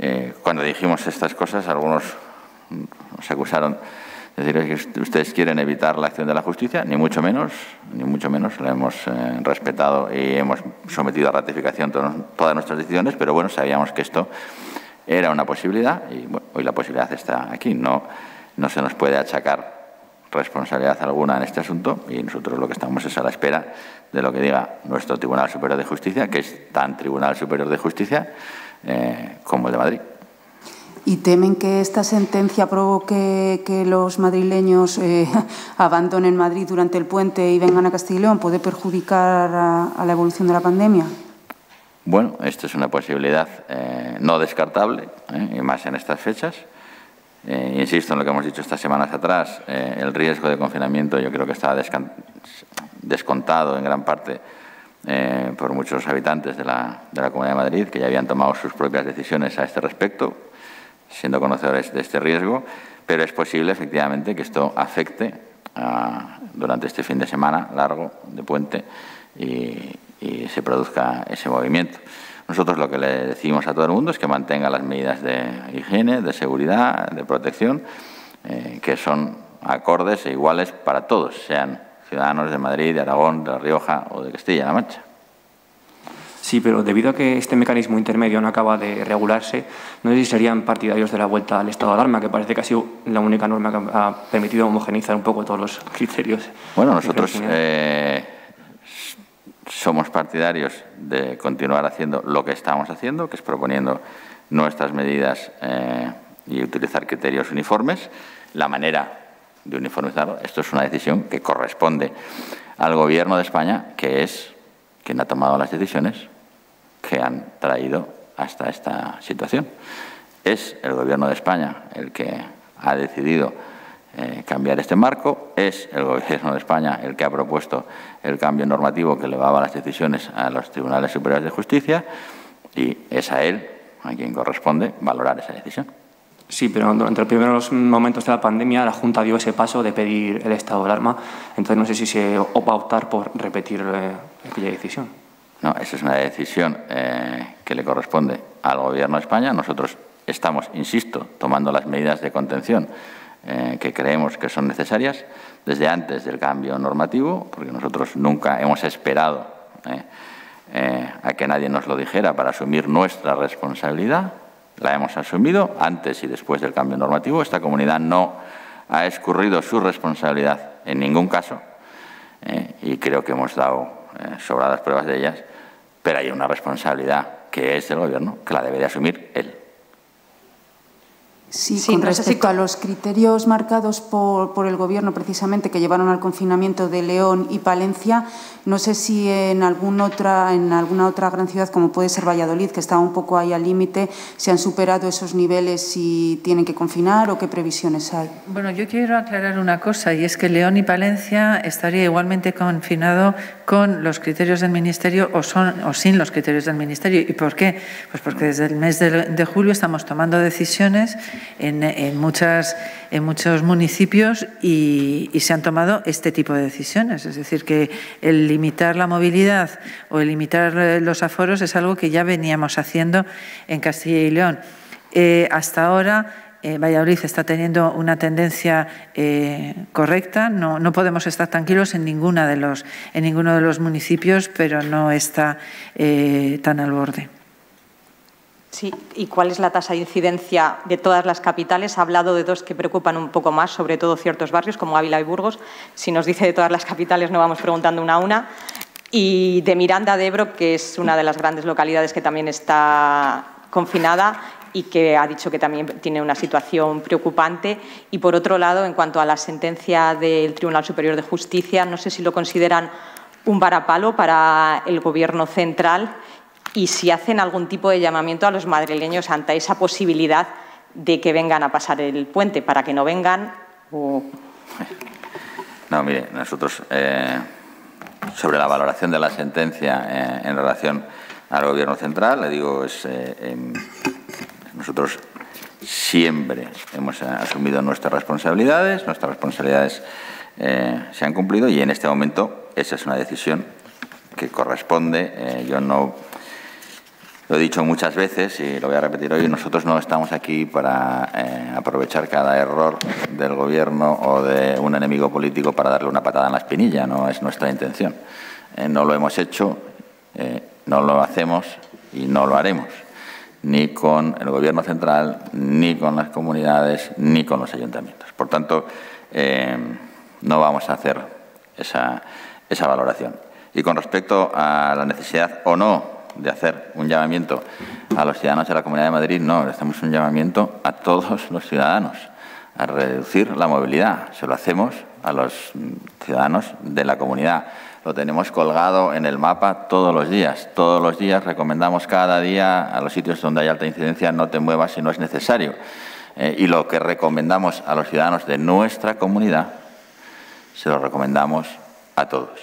eh, cuando dijimos estas cosas, algunos nos acusaron de decir que ustedes quieren evitar la acción de la justicia, ni mucho menos, ni mucho menos. La hemos eh, respetado y hemos sometido a ratificación todas nuestras decisiones, pero bueno, sabíamos que esto era una posibilidad y hoy la posibilidad está aquí. No, no se nos puede achacar responsabilidad alguna en este asunto y nosotros lo que estamos es a la espera de lo que diga nuestro Tribunal Superior de Justicia, que es tan Tribunal Superior de Justicia eh, como el de Madrid. ¿Y temen que esta sentencia provoque que los madrileños eh, abandonen Madrid durante el puente y vengan a Castilla y León? ¿Puede perjudicar a, la evolución de la pandemia? Bueno, esta es una posibilidad eh, no descartable, y más en estas fechas. Eh, insisto en lo que hemos dicho estas semanas atrás, el riesgo de confinamiento yo creo que está descontado en gran parte por muchos habitantes de la, de la Comunidad de Madrid que ya habían tomado sus propias decisiones a este respecto, siendo conocedores de este riesgo, pero es posible efectivamente que esto afecte durante este fin de semana largo de puente y, se produzca ese movimiento. Nosotros lo que le decimos a todo el mundo es que mantenga las medidas de higiene, de seguridad, de protección, eh, que son acordes e iguales para todos, sean ciudadanos de Madrid, de Aragón, de La Rioja o de Castilla-La Mancha. Sí, pero debido a que este mecanismo intermedio no acaba de regularse, no sé si serían partidarios de la vuelta al estado de alarma, que parece que ha sido la única norma que ha permitido homogeneizar un poco todos los criterios. Bueno, nosotros eh, somos partidarios de continuar haciendo lo que estamos haciendo, que es proponiendo nuestras medidas eh, y utilizar criterios uniformes. La manera de uniformizarlo, esto es una decisión que corresponde al Gobierno de España, que es quien ha tomado las decisiones que han traído hasta esta situación. Es el Gobierno de España el que ha decidido eh, cambiar este marco, es el Gobierno de España el que ha propuesto el cambio normativo que elevaba las decisiones a los tribunales superiores de justicia y es a él a quien corresponde valorar esa decisión. Sí, pero durante los primeros momentos de la pandemia la Junta dio ese paso de pedir el estado de alarma, entonces no sé si se va a optar por repetir eh, aquella decisión. No, esa es una decisión eh, que le corresponde al Gobierno de España. Nosotros estamos, insisto, tomando las medidas de contención eh, que creemos que son necesarias desde antes del cambio normativo, porque nosotros nunca hemos esperado eh, a que nadie nos lo dijera para asumir nuestra responsabilidad. La hemos asumido antes y después del cambio normativo. Esta comunidad no ha escurrido su responsabilidad en ningún caso y creo que hemos dado sobradas pruebas de ellas pero hay una responsabilidad que es del Gobierno, que la debe de asumir él. Sí, con respecto a los criterios marcados por, el Gobierno precisamente que llevaron al confinamiento de León y Palencia, no sé si en, alguna otra, en alguna otra gran ciudad, como puede ser Valladolid, que está un poco ahí al límite, se han superado esos niveles y tienen que confinar o qué previsiones hay. Bueno, yo quiero aclarar una cosa y es que León y Palencia estaría igualmente confinado con los criterios del Ministerio o, son, o sin los criterios del Ministerio. ¿Y por qué? Pues porque desde el mes de julio estamos tomando decisiones en, muchos municipios y, se han tomado este tipo de decisiones. Es decir, que el limitar la movilidad o el limitar eh, los aforos es algo que ya veníamos haciendo en Castilla y León. Eh, hasta ahora. Eh, Valladolid está teniendo una tendencia correcta. No, podemos estar tranquilos en ninguno de los municipios, pero no está tan al borde. Sí, ¿y cuál es la tasa de incidencia de todas las capitales? Ha hablado de dos que preocupan un poco más, sobre todo ciertos barrios como Ávila y Burgos. Si nos dice de todas las capitales, no vamos preguntando una a una. Y de Miranda de Ebro, que es una de las grandes localidades que también está confinada y que ha dicho que también tiene una situación preocupante. Y por otro lado, en cuanto a la sentencia del Tribunal Superior de Justicia, no sé si lo consideran un varapalo para el Gobierno central y si hacen algún tipo de llamamiento a los madrileños ante esa posibilidad de que vengan a pasar el puente, para que no vengan o... No, mire, nosotros eh, sobre la valoración de la sentencia eh, en relación al Gobierno central, le digo, es, eh, nosotros siempre hemos asumido nuestras responsabilidades, nuestras responsabilidades se han cumplido y en este momento esa es una decisión que corresponde. yo no lo he dicho muchas veces y lo voy a repetir hoy, nosotros no estamos aquí para eh, aprovechar cada error del gobierno o de un enemigo político para darle una patada en la espinilla, no es nuestra intención. Eh, no lo hemos hecho, eh, no lo hacemos y no lo haremos, ni con el gobierno central, ni con las comunidades, ni con los ayuntamientos. Por tanto, no vamos a hacer esa, esa valoración. Y con respecto a la necesidad o no de hacer un llamamiento a los ciudadanos de la Comunidad de Madrid, no, hacemos un llamamiento a todos los ciudadanos a reducir la movilidad. Se lo hacemos a los ciudadanos de la comunidad, lo tenemos colgado en el mapa todos los días. Todos los días recomendamos cada día a los sitios donde hay alta incidencia no te muevas si no es necesario. Eh, y lo que recomendamos a los ciudadanos de nuestra comunidad, se lo recomendamos a todos,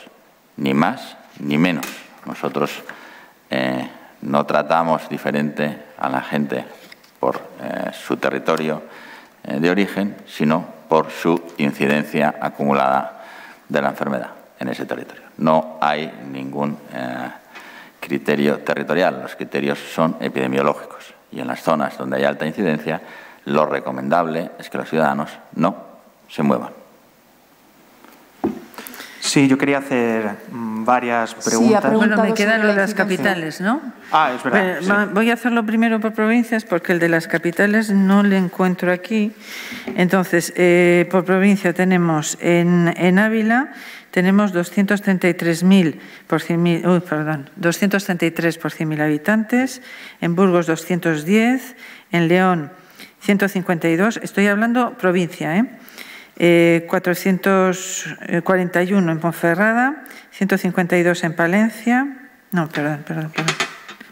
ni más ni menos. Nosotros eh, no tratamos diferente a la gente por eh, su territorio de origen, sino por su incidencia acumulada de la enfermedad en ese territorio. No hay ningún criterio territorial, los criterios son epidemiológicos y en las zonas donde hay alta incidencia lo recomendable es que los ciudadanos no se muevan. Sí, yo quería hacer mm, varias preguntas. bueno, me quedan lo de las capitales, ¿no? Ah, es verdad. Voy a hacerlo primero por provincias porque el de las capitales no le encuentro aquí. Entonces, eh, por provincia tenemos en, en Ávila tenemos 233.000 por 100.000, perdón, 233 por 100.000 habitantes, en Burgos 210, en León 152, estoy hablando provincia, ¿eh? 441 eh, en Ponferrada, 152 en Palencia, no, perdón, perdón, perdón,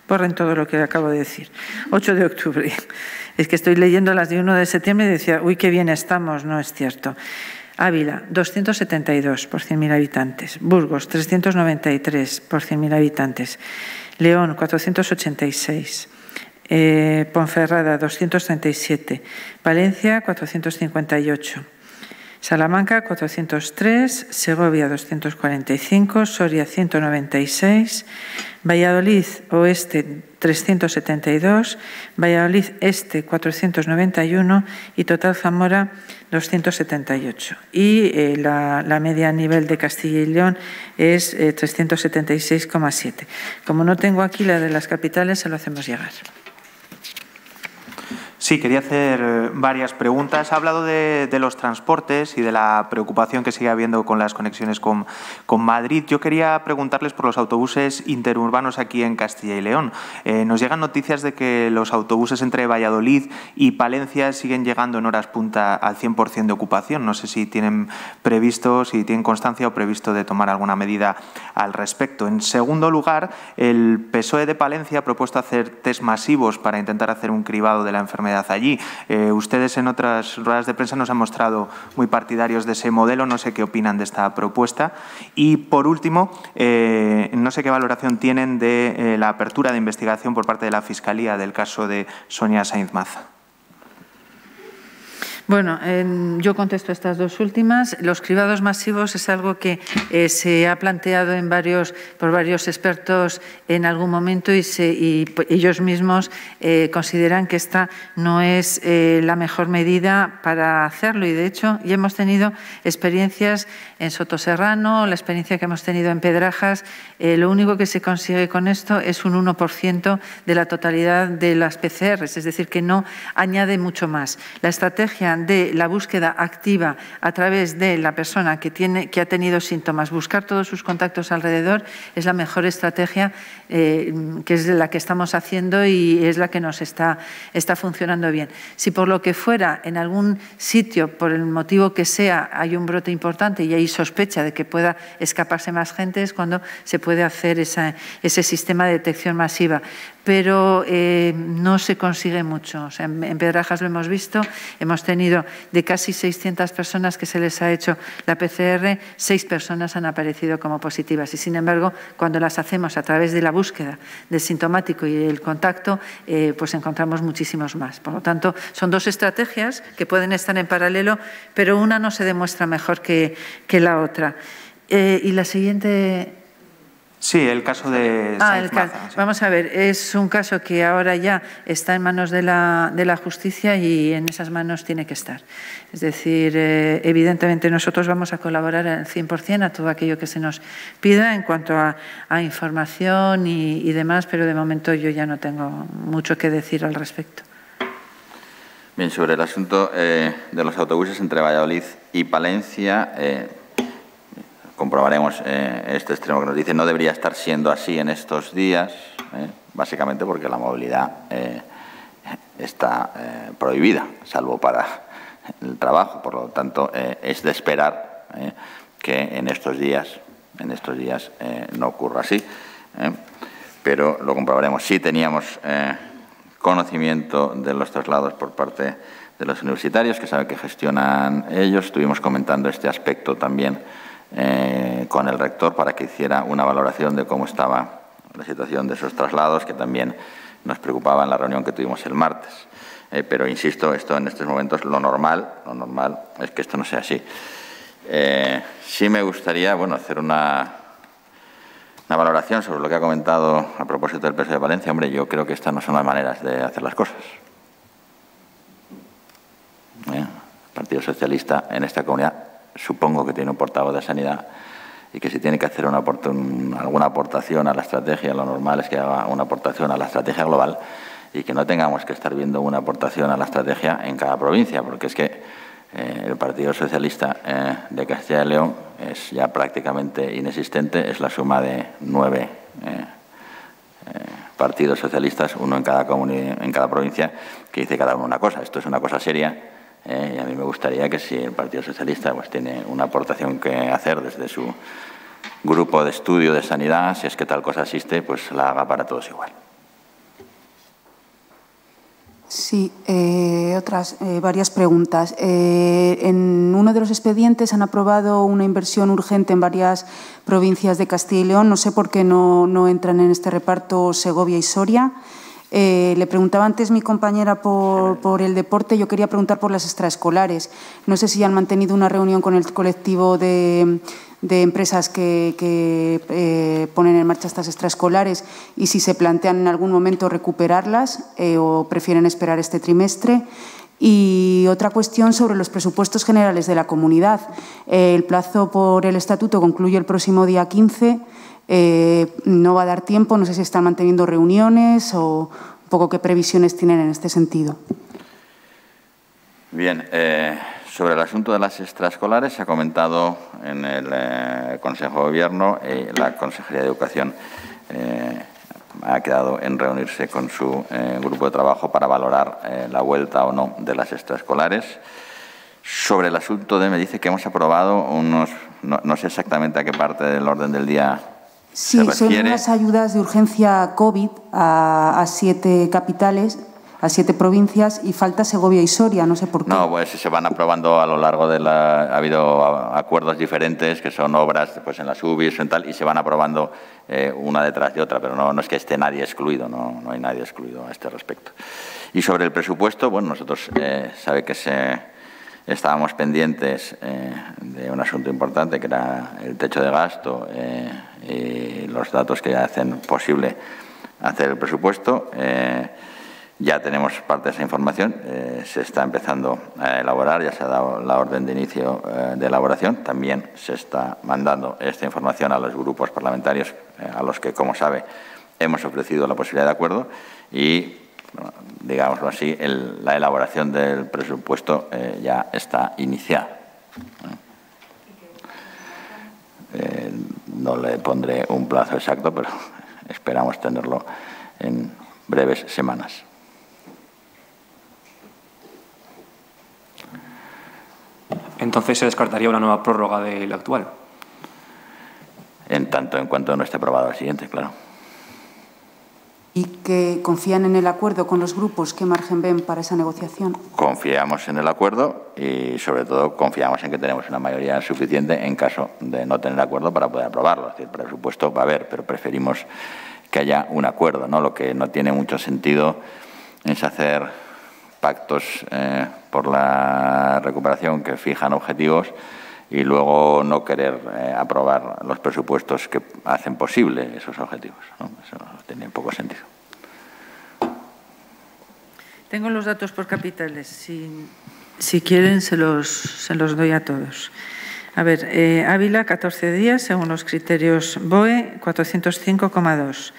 borren todo lo que acabo de decir, 8 de octubre, es que estoy leyendo las de 1 de septiembre y decía, uy, qué bien estamos, no es cierto. Ávila, 272 por 100.000 habitantes. Burgos, 393 por 100.000 habitantes. León, 486. Eh, Ponferrada 237, Valencia 458, Salamanca 403, Segovia 245, Soria 196, Valladolid Oeste 372, Valladolid Este 491 y total Zamora 278. Y eh, la, media a nivel de Castilla y León es 376,7. Eh, Como no tengo aquí la de las capitales, se lo hacemos llegar. Sí, quería hacer eh, varias preguntas. Ha hablado de, los transportes y de la preocupación que sigue habiendo con las conexiones con, Madrid. Yo quería preguntarles por los autobuses interurbanos aquí en Castilla y León. Eh, nos llegan noticias de que los autobuses entre Valladolid y Palencia siguen llegando en horas punta al 100% de ocupación. No sé si tienen previsto, si tienen constancia o previsto de tomar alguna medida al respecto. En segundo lugar, el PSOE de Palencia ha propuesto hacer test masivos para intentar hacer un cribado de la enfermedad allí. Eh, ustedes en otras ruedas de prensa nos han mostrado muy partidarios de ese modelo, no sé qué opinan de esta propuesta. Y por último, eh, no sé qué valoración tienen de eh, la apertura de investigación por parte de la Fiscalía del caso de Sonia Sainz Maza. Bueno, yo contesto estas dos últimas. Los cribados masivos es algo que eh, se ha planteado en varios, por varios expertos en algún momento y, ellos mismos eh, consideran que esta no es eh, la mejor medida para hacerlo. Y de hecho, ya hemos tenido experiencias en Sotoserrano, la experiencia que hemos tenido en Pedrajas. lo único que se consigue con esto es un 1% de la totalidad de las PCRs, es decir, que no añade mucho más. La estrategia de la búsqueda activa a través de la persona que, tiene, que ha tenido síntomas, buscar todos sus contactos alrededor, es la mejor estrategia eh, que es la que estamos haciendo y es la que nos está, está funcionando bien. Si por lo que fuera en algún sitio, por el motivo que sea, hay un brote importante y hay sospecha de que pueda escaparse más gente, es cuando se puede hacer ese sistema de detección masiva pero eh, no se consigue mucho. en, Pedrajas lo hemos visto, hemos tenido de casi 600 personas que se les ha hecho la PCR, seis personas han aparecido como positivas y, sin embargo, cuando las hacemos a través de la búsqueda del sintomático y el contacto, eh, pues encontramos muchísimos más. Por lo tanto, son dos estrategias que pueden estar en paralelo, pero una no se demuestra mejor que, la otra. Eh, y la siguiente Sí, el caso de ah, el Vamos a ver, es un caso que ahora ya está en manos de la, de la justicia y en esas manos tiene que estar. Es decir, eh, evidentemente nosotros vamos a colaborar al 100% a todo aquello que se nos pida en cuanto a, información y, demás, pero de momento yo ya no tengo mucho que decir al respecto. Bien, sobre el asunto eh, de los autobuses entre Valladolid y Palencia. Eh, comprobaremos eh, este extremo que nos dice no debería estar siendo así en estos días, eh, básicamente porque la movilidad eh, está prohibida, salvo para el trabajo. Por lo tanto, es de esperar que en estos días en estos días no ocurra así, pero lo comprobaremos. Sí teníamos conocimiento de los traslados por parte de los universitarios, que sabe que gestionan ellos. Estuvimos comentando este aspecto también con el rector para que hiciera una valoración de cómo estaba la situación de esos traslados, que también nos preocupaba en la reunión que tuvimos el martes. Eh, pero insisto, esto en estos momentos lo normal, lo normal es que esto no sea así. Eh, sí me gustaría, bueno, hacer una, una valoración sobre lo que ha comentado a propósito del peso de Valencia. Hombre, yo creo que estas no son las maneras de hacer las cosas. Eh, el Partido Socialista en esta comunidad supongo que tiene un portavoz de sanidad y que si tiene que hacer una, alguna aportación a la estrategia, lo normal es que haga una aportación a la estrategia global y que no tengamos que estar viendo una aportación a la estrategia en cada provincia, porque es que eh, el Partido Socialista eh, de Castilla y León es ya prácticamente inexistente, es la suma de nueve eh, partidos socialistas, uno en cada, en cada provincia, que dice cada uno una cosa. Esto es una cosa seria y a mí me gustaría que si el Partido Socialista pues, tiene una aportación que hacer desde su grupo de estudio de sanidad, si es que tal cosa existe, pues la haga para todos igual. Sí, eh, otras eh, varias preguntas. Eh, en uno de los expedientes han aprobado una inversión urgente en varias provincias de Castilla y León. No sé por qué no, no entran en este reparto Segovia y Soria. Eh, le preguntaba antes mi compañera por, el deporte, yo quería preguntar por las extraescolares. No sé si han mantenido una reunión con el colectivo de, empresas que, eh, ponen en marcha estas extraescolares y si se plantean en algún momento recuperarlas eh, o prefieren esperar este trimestre. Y otra cuestión sobre los presupuestos generales de la comunidad. el plazo por el estatuto concluye el próximo día 15. Eh, no va a dar tiempo, no sé si están manteniendo reuniones o un poco qué previsiones tienen en este sentido. Bien, eh, sobre el asunto de las extraescolares se ha comentado en el eh, Consejo de Gobierno y la Consejería de Educación ha quedado en reunirse con su grupo de trabajo para valorar la vuelta o no de las extraescolares. Sobre el asunto de, me dice que hemos aprobado unos, no sé exactamente a qué parte del orden del día Sí, son unas ayudas de urgencia COVID a, siete capitales, a siete provincias y falta Segovia y Soria, no sé por qué. No, pues se van aprobando a lo largo de la... Ha habido acuerdos diferentes que son obras pues, en las UBIs y tal y se van aprobando eh, una detrás de otra, pero no, no es que esté nadie excluido, no, no hay nadie excluido a este respecto. Y sobre el presupuesto, bueno, nosotros eh, sabe que se estábamos pendientes eh, de un asunto importante que era el techo de gasto eh, y los datos que hacen posible hacer el presupuesto. Eh, ya tenemos parte de esa información, se está empezando a elaborar, ya se ha dado la orden de inicio de elaboración, también se está mandando esta información a los grupos parlamentarios a los que, como sabe, hemos ofrecido la posibilidad de acuerdo y digámoslo así, la elaboración del presupuesto eh, ya está iniciada. Eh, no le pondré un plazo exacto, pero esperamos tenerlo en breves semanas. Entonces se descartaría una nueva prórroga del actual. En tanto en cuanto no esté aprobado el siguiente, claro y que confían en el acuerdo con los grupos. ¿Qué margen ven para esa negociación? Confiamos en el acuerdo y, sobre todo, confiamos en que tenemos una mayoría suficiente en caso de no tener acuerdo para poder aprobarlo. Es decir, presupuesto va a haber, pero preferimos que haya un acuerdo. ¿no? Lo que no tiene mucho sentido es hacer pactos eh, por la recuperación que fijan objetivos y luego no querer eh, aprobar los presupuestos que hacen posible esos objetivos. Eso tiene poco sentido. Tengo los datos por capitales. Si, quieren, se los, se los doy a todos. A ver, eh, Ávila, 14 días, según los criterios BOE, 405,2.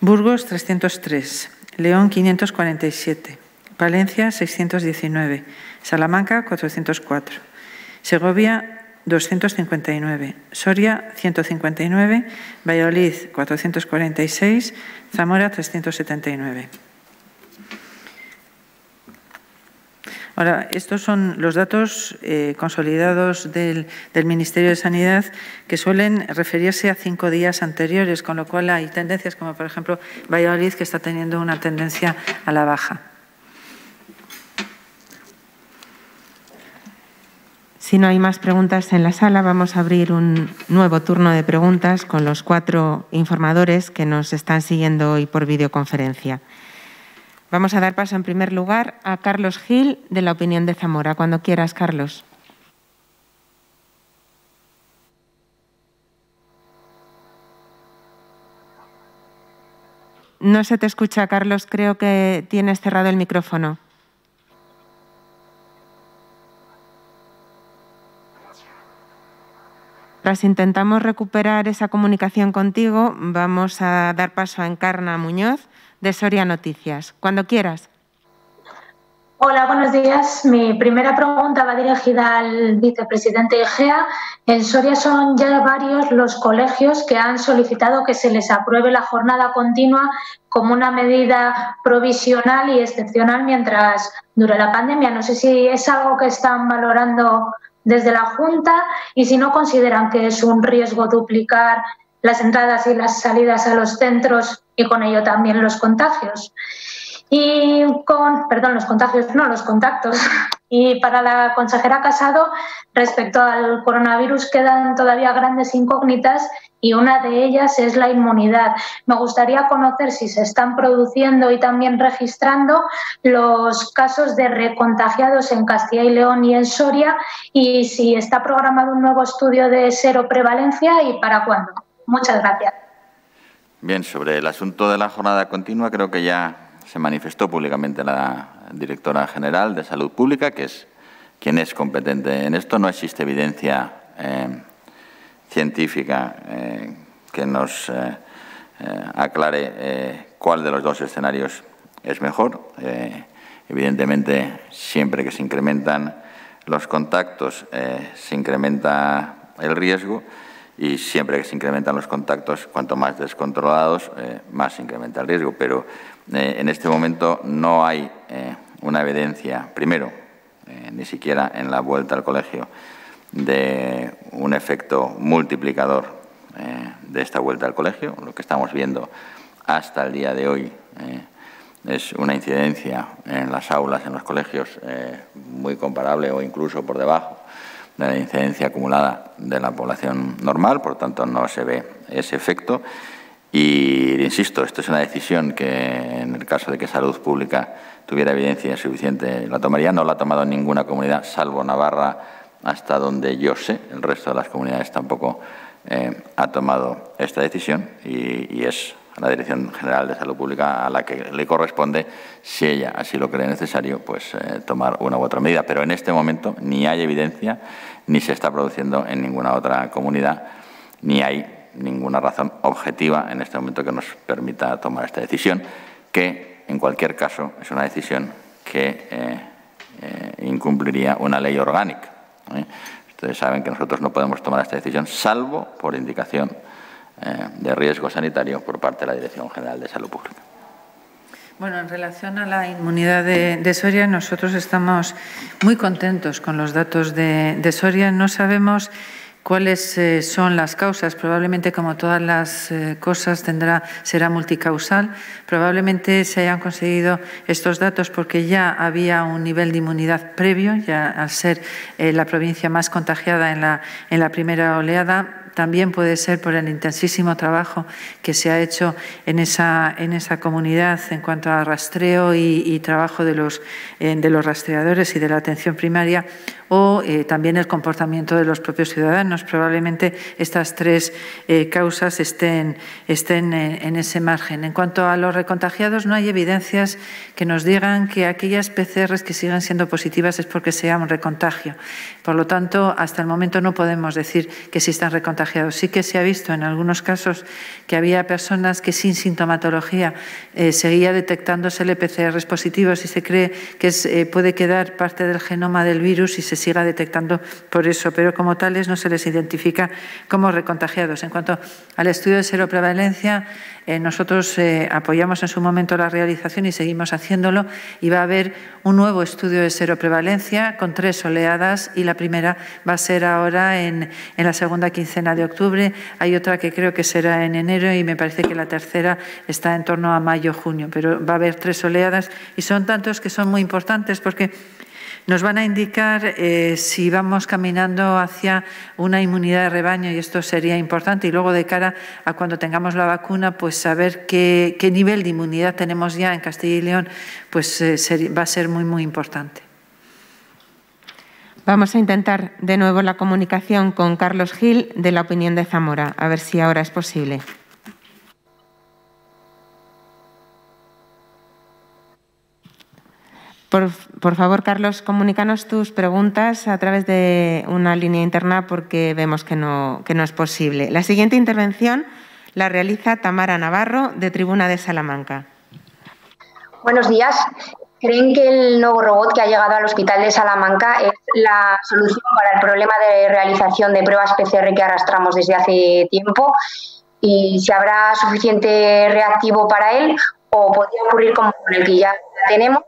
Burgos, 303. León, 547. Palencia, 619. Salamanca, 404. Segovia, 259, Soria, 159, Valladolid, 446, Zamora, 379. Ahora, estos son los datos eh, consolidados del, Ministerio de Sanidad que suelen referirse a cinco días anteriores, con lo cual hay tendencias como, por ejemplo, Valladolid, que está teniendo una tendencia a la baja. Si no hay más preguntas en la sala, vamos a abrir un nuevo turno de preguntas con los cuatro informadores que nos están siguiendo hoy por videoconferencia. Vamos a dar paso en primer lugar a Carlos Gil de la Opinión de Zamora. Cuando quieras, Carlos. No se te escucha, Carlos. Creo que tienes cerrado el micrófono. Tras intentamos recuperar esa comunicación contigo, vamos a dar paso a Encarna Muñoz de Soria Noticias. Cuando quieras. Hola, buenos días. Mi primera pregunta va dirigida al vicepresidente IGEA. En Soria son ya varios los colegios que han solicitado que se les apruebe la jornada continua como una medida provisional y excepcional mientras dure la pandemia. No sé si es algo que están valorando desde la Junta y si no consideran que es un riesgo duplicar las entradas y las salidas a los centros y con ello también los contagios. Y con, perdón, los contagios, no, los contactos. Y para la consejera Casado, respecto al coronavirus, quedan todavía grandes incógnitas y una de ellas es la inmunidad. Me gustaría conocer si se están produciendo y también registrando los casos de recontagiados en Castilla y León y en Soria y si está programado un nuevo estudio de seroprevalencia y para cuándo. Muchas gracias. Bien, sobre el asunto de la jornada continua, creo que ya se manifestó públicamente la directora general de Salud Pública, que es quien es competente en esto. No existe evidencia eh, científica eh, que nos eh, aclare cuál de los dos escenarios es mejor. evidentemente, siempre que se incrementan los contactos, se incrementa el riesgo y siempre que se incrementan los contactos, cuanto más descontrolados, eh, más se incrementa el riesgo. Pero eh, en este momento no hay eh, una evidencia, primero, ni siquiera en la vuelta al colegio, de un efecto multiplicador de esta vuelta al colegio. Lo que estamos viendo hasta el día de hoy es una incidencia en las aulas, en los colegios, muy comparable o incluso por debajo de la incidencia acumulada de la población normal, por tanto no se ve ese efecto. Y insisto, esto es una decisión que en el caso de que salud pública tuviera evidencia suficiente la tomaría. No la ha tomado ninguna comunidad, salvo Navarra, hasta donde yo sé. El resto de las comunidades tampoco eh, ha tomado esta decisión y, es la Dirección General de Salud Pública a la que le corresponde, si ella así lo cree necesario, pues eh, tomar una u otra medida. Pero en este momento ni hay evidencia, ni se está produciendo en ninguna otra comunidad, ni hay ninguna razón objetiva en este momento que nos permita tomar esta decisión, que en cualquier caso es una decisión que eh, incumpliría una ley orgánica. Ustedes saben que nosotros no podemos tomar esta decisión salvo por indicación eh, de riesgo sanitario por parte de la Dirección General de Salud Pública. Bueno, en relación a la inmunidad de, Soria, nosotros estamos muy contentos con los datos de, Soria. No sabemos cuáles eh, son las causas. Probablemente, como todas las eh, cosas, tendrá, será multicausal. Probablemente se hayan conseguido estos datos porque ya había un nivel de inmunidad previo, ya al ser la provincia más contagiada en la, en la primera oleada también puede ser por el intensísimo trabajo que se ha hecho en esa, en esa comunidad en cuanto a rastreo y, trabajo de los, eh, de los rastreadores y de la atención primaria o eh, también el comportamiento de los propios ciudadanos. Probablemente estas tres eh, causas estén, estén en, ese margen. En cuanto a los recontagiados, no hay evidencias que nos digan que aquellas PCRs que siguen siendo positivas es porque sea un recontagio. Por lo tanto, hasta el momento no podemos decir que existan recontagiados Sí que se ha visto en algunos casos que había personas que sin sintomatología eh, seguía detectándose PCRs positivos y se cree que eh, puede quedar parte del genoma del virus y se siga detectando por eso, pero como tales no se les identifica como recontagiados. En cuanto al estudio de seroprevalencia, eh, nosotros eh, apoyamos en su momento la realización y seguimos haciéndolo y va a haber un nuevo estudio de seroprevalencia con tres oleadas y la primera va a ser ahora en, en la segunda quincena de octubre. Hay otra que creo que será en enero y me parece que la tercera está en torno a mayo-junio, pero va a haber tres oleadas y son tantos que son muy importantes porque nos van a indicar eh, si vamos caminando hacia una inmunidad de rebaño y esto sería importante. Y luego de cara a cuando tengamos la vacuna, pues saber qué, nivel de inmunidad tenemos ya en Castilla y León, pues eh, va a ser muy, muy importante. Vamos a intentar de nuevo la comunicación con Carlos Gil de la opinión de Zamora, a ver si ahora es posible. Por, favor, Carlos, comunícanos tus preguntas a través de una línea interna porque vemos que no, que no es posible. La siguiente intervención la realiza Tamara Navarro, de Tribuna de Salamanca. Buenos días. ¿Creen que el nuevo robot que ha llegado al Hospital de Salamanca es la solución para el problema de realización de pruebas PCR que arrastramos desde hace tiempo? ¿Y si habrá suficiente reactivo para él o podría ocurrir como con el que ya tenemos?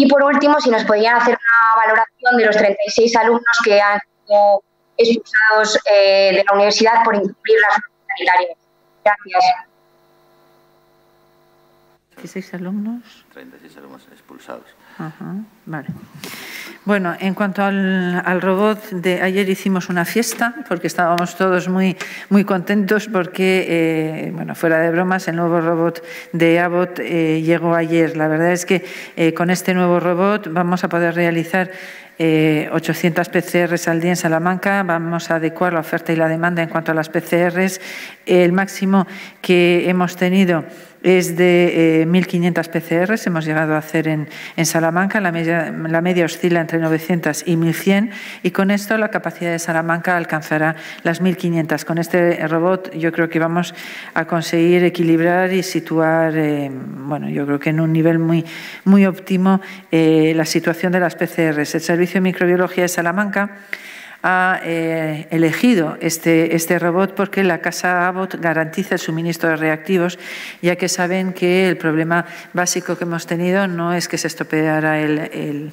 Y por último, si nos podían hacer una valoración de los 36 alumnos que han sido expulsados eh, de la universidad por incumplir las normas sanitarias. Gracias. 36 alumnos. 36 alumnos expulsados. Ajá, vale. Bueno, en cuanto al, robot, de ayer hicimos una fiesta porque estábamos todos muy, muy contentos porque, eh, bueno, fuera de bromas, el nuevo robot de Abbott eh, llegó ayer. La verdad es que eh, con este nuevo robot vamos a poder realizar 800 PCRs al día en Salamanca. Vamos a adecuar la oferta y la demanda en cuanto a las PCRs. El máximo que hemos tenido es de 1.500 eh, PCRs, hemos llegado a hacer en, Salamanca, la media, la media, oscila entre 900 y 1.100 y con esto la capacidad de Salamanca alcanzará las 1.500. Con este robot yo creo que vamos a conseguir equilibrar y situar, eh, bueno, yo creo que en un nivel muy, muy óptimo eh, la situación de las PCRs. El Servicio de Microbiología de Salamanca ha eh, elegido este, este robot porque la casa Abbott garantiza el suministro de reactivos, ya que saben que el problema básico que hemos tenido no es que se estropeara el,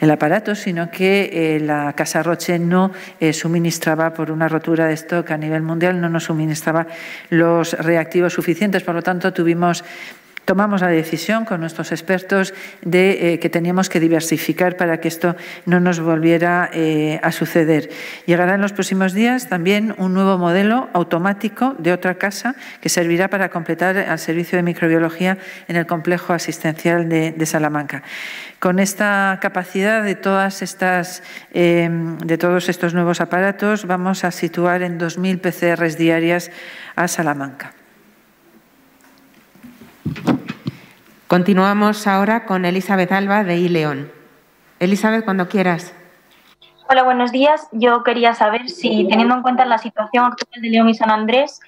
el, aparato, sino que eh, la casa Roche no eh, suministraba por una rotura de stock a nivel mundial, no nos suministraba los reactivos suficientes. Por lo tanto, tuvimos tomamos la decisión con nuestros expertos de eh, que teníamos que diversificar para que esto no nos volviera eh, a suceder. Llegará en los próximos días también un nuevo modelo automático de otra casa que servirá para completar al servicio de microbiología en el complejo asistencial de, Salamanca. Con esta capacidad de todas estas, eh, de todos estos nuevos aparatos, vamos a situar en 2.000 PCRs diarias a Salamanca. Continuamos ahora con Elizabeth Alba de ILEON. Elizabeth, cuando quieras. Hola, buenos días. Yo quería saber si, teniendo en cuenta la situación actual de León y San Andrés,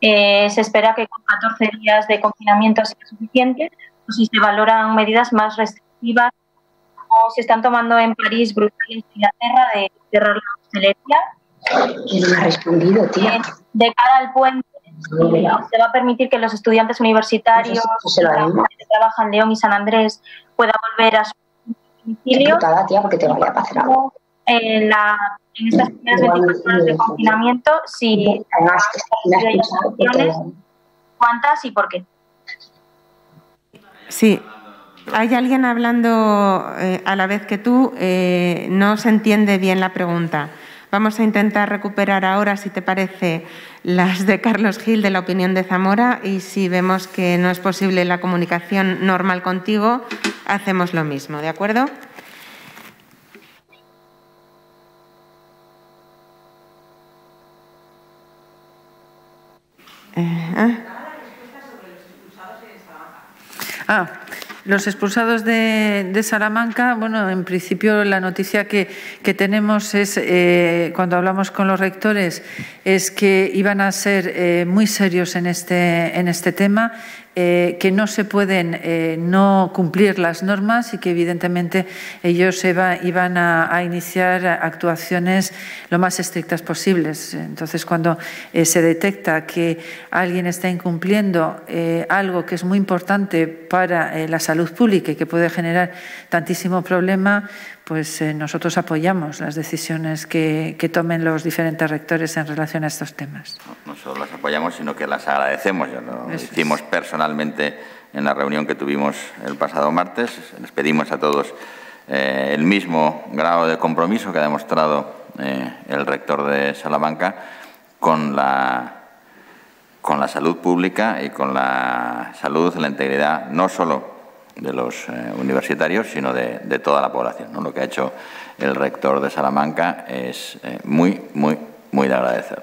eh, se espera que con 14 días de confinamiento sea suficiente o si se valoran medidas más restrictivas o se están tomando en París, Bruselas y Inglaterra de cerrar la hostelería. ¿Quién me ha respondido, tía? Eh, de cara al puente se va a permitir que los estudiantes universitarios que trabajan en León y San Andrés puedan volver a su domicilio. tía, porque te vaya a pasar algo. En, la, en estas primeras 24 horas de confinamiento, si ¿cuántas y por qué? Sí, hay alguien hablando eh, a la vez que tú, eh, no se entiende bien la pregunta. Vamos a intentar recuperar ahora, si te parece, las de Carlos Gil de la opinión de Zamora y si vemos que no es posible la comunicación normal contigo, hacemos lo mismo, ¿de acuerdo? Eh, ¿eh? Ah, Los expulsados de, Salamanca, bueno, en principio la noticia que, tenemos es, eh, cuando hablamos con los rectores, es que iban a ser eh, muy serios en este, en este tema eh, que no se pueden eh, no cumplir las normas y que evidentemente ellos iban a, iniciar actuaciones lo más estrictas posibles. Entonces, cuando eh, se detecta que alguien está incumpliendo algo que es muy importante para la salud pública y que puede generar tantísimo problema, pues eh, nosotros apoyamos las decisiones que, tomen los diferentes rectores en relación a estos temas. No, solo las apoyamos, sino que las agradecemos. lo hicimos personalmente en la reunión que tuvimos el pasado martes. Les pedimos a todos eh, el mismo grado de compromiso que ha demostrado eh, el rector de Salamanca con la, con la salud pública y con la salud, la integridad, no solo de los eh, universitarios, sino de, toda la población. Lo que ha hecho el rector de Salamanca es eh, muy, muy, muy de agradecer.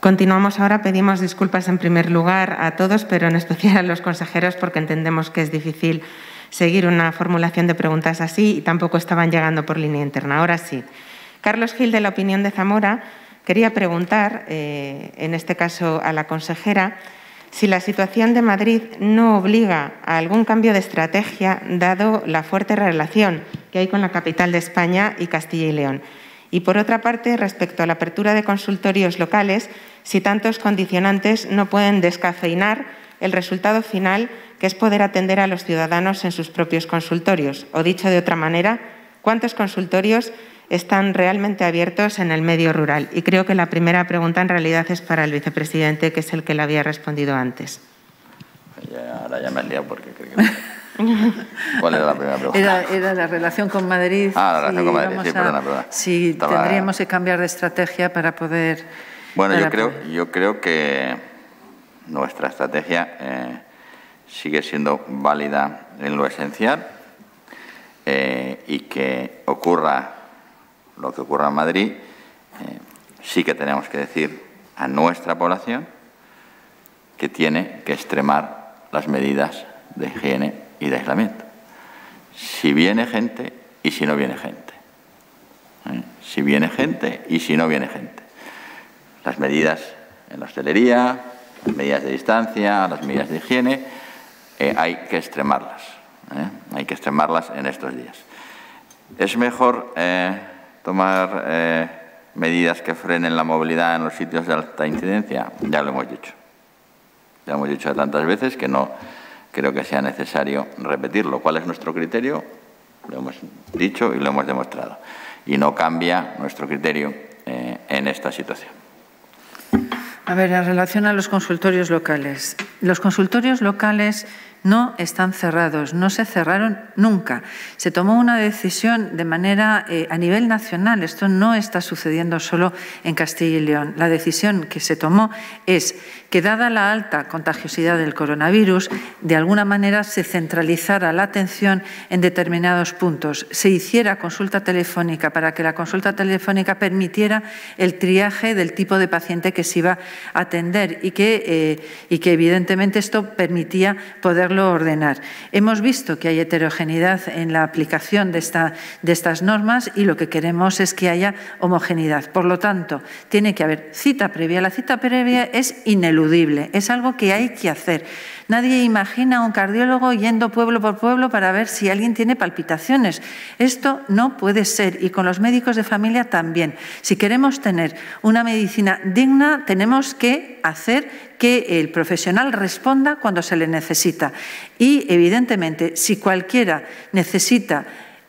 Continuamos ahora. Pedimos disculpas en primer lugar a todos, pero en especial a los consejeros, porque entendemos que es difícil seguir una formulación de preguntas así y tampoco estaban llegando por línea interna. Ahora sí. Carlos Gil, de la opinión de Zamora, Quería preguntar, eh, en este caso a la consejera, si la situación de Madrid no obliga a algún cambio de estrategia, dado la fuerte relación que hay con la capital de España y Castilla y León. Y, por otra parte, respecto a la apertura de consultorios locales, si tantos condicionantes no pueden descafeinar el resultado final, que es poder atender a los ciudadanos en sus propios consultorios. O, dicho de otra manera, ¿cuántos consultorios están realmente abiertos en el medio rural. Y creo que la primera pregunta en realidad es para el vicepresidente, que es el que le había respondido antes. ahora ya me he liado porque creo que... ¿Cuál era la primera pregunta? Era, la relación con Madrid. Ah, la relación con Madrid, sí, perdona, perdona. Si tendríamos que cambiar de estrategia para poder... Bueno, yo creo, yo creo que nuestra estrategia eh, sigue siendo válida en lo esencial eh, y que ocurra lo que ocurra en Madrid, eh, sí que tenemos que decir a nuestra población que tiene que extremar las medidas de higiene y de aislamiento. Si viene gente y si no viene gente. ¿eh? Si viene gente y si no viene gente. Las medidas en la hostelería, las medidas de distancia, las medidas de higiene, eh, hay que extremarlas. Hay que extremarlas en estos días. Es mejor tomar eh, medidas que frenen la movilidad en los sitios de alta incidencia? Ya lo hemos dicho. Ya lo hemos dicho tantas veces que no creo que sea necesario repetirlo. ¿Cuál es nuestro criterio? Lo hemos dicho y lo hemos demostrado. Y no cambia nuestro criterio eh, en esta situación. A ver, en relación a los consultorios locales. Los consultorios locales no están cerrados, no se cerraron nunca. Se tomó una decisión de manera eh, a nivel nacional, esto no está sucediendo solo en Castilla y León. La decisión que se tomó es que, dada la alta contagiosidad del coronavirus, de alguna manera se centralizara la atención en determinados puntos, se hiciera consulta telefónica para que la consulta telefónica permitiera el triaje del tipo de paciente que se iba a atender y que, eh, y que evidentemente esto permitía poderlo ordenar. Hemos visto que hay heterogeneidad en la aplicación de, esta, de estas normas y lo que queremos es que haya homogeneidad. Por lo tanto, tiene que haber cita previa. La cita previa es ineludible es algo que hay que hacer. Nadie imagina a un cardiólogo yendo pueblo por pueblo para ver si alguien tiene palpitaciones. Esto no puede ser y con los médicos de familia también. Si queremos tener una medicina digna, tenemos que hacer que el profesional responda cuando se le necesita. Y, evidentemente, si cualquiera necesita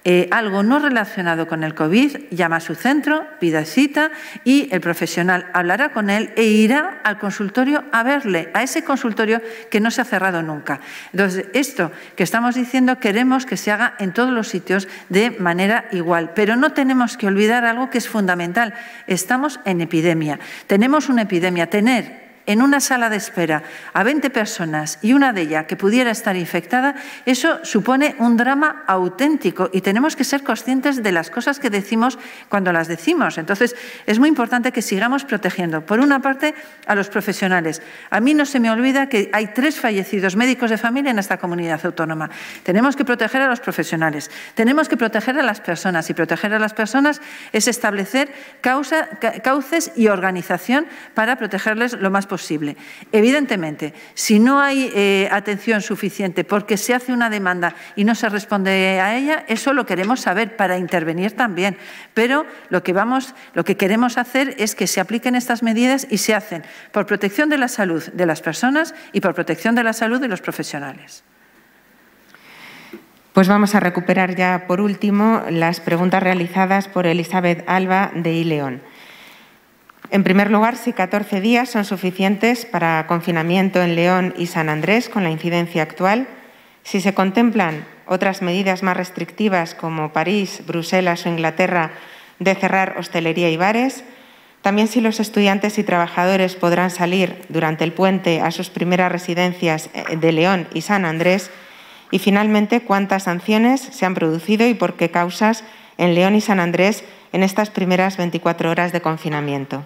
eh, algo no relacionado con el COVID, llama a su centro, pida cita y el profesional hablará con él e irá al consultorio a verle, a ese consultorio que no se ha cerrado nunca. Entonces, esto que estamos diciendo queremos que se haga en todos los sitios de manera igual, pero no tenemos que olvidar algo que es fundamental. Estamos en epidemia, tenemos una epidemia, tener en una sala de espera a 20 personas y una de ellas que pudiera estar infectada, eso supone un drama auténtico y tenemos que ser conscientes de las cosas que decimos cuando las decimos. Entonces, es muy importante que sigamos protegiendo, por una parte, a los profesionales. A mí no se me olvida que hay tres fallecidos médicos de familia en esta comunidad autónoma. Tenemos que proteger a los profesionales, tenemos que proteger a las personas y proteger a las personas es establecer cauces y organización para protegerles lo más posible. Evidentemente, si no hay eh, atención suficiente porque se hace una demanda y no se responde a ella, eso lo queremos saber para intervenir también. Pero lo que, vamos, lo que queremos hacer es que se apliquen estas medidas y se hacen por protección de la salud de las personas y por protección de la salud de los profesionales. Pues vamos a recuperar ya por último las preguntas realizadas por Elizabeth Alba de Ileón. En primer lugar, si 14 días son suficientes para confinamiento en León y San Andrés con la incidencia actual, si se contemplan otras medidas más restrictivas como París, Bruselas o Inglaterra de cerrar hostelería y bares, también si los estudiantes y trabajadores podrán salir durante el puente a sus primeras residencias de León y San Andrés, y finalmente cuántas sanciones se han producido y por qué causas en León y San Andrés en estas primeras 24 horas de confinamiento.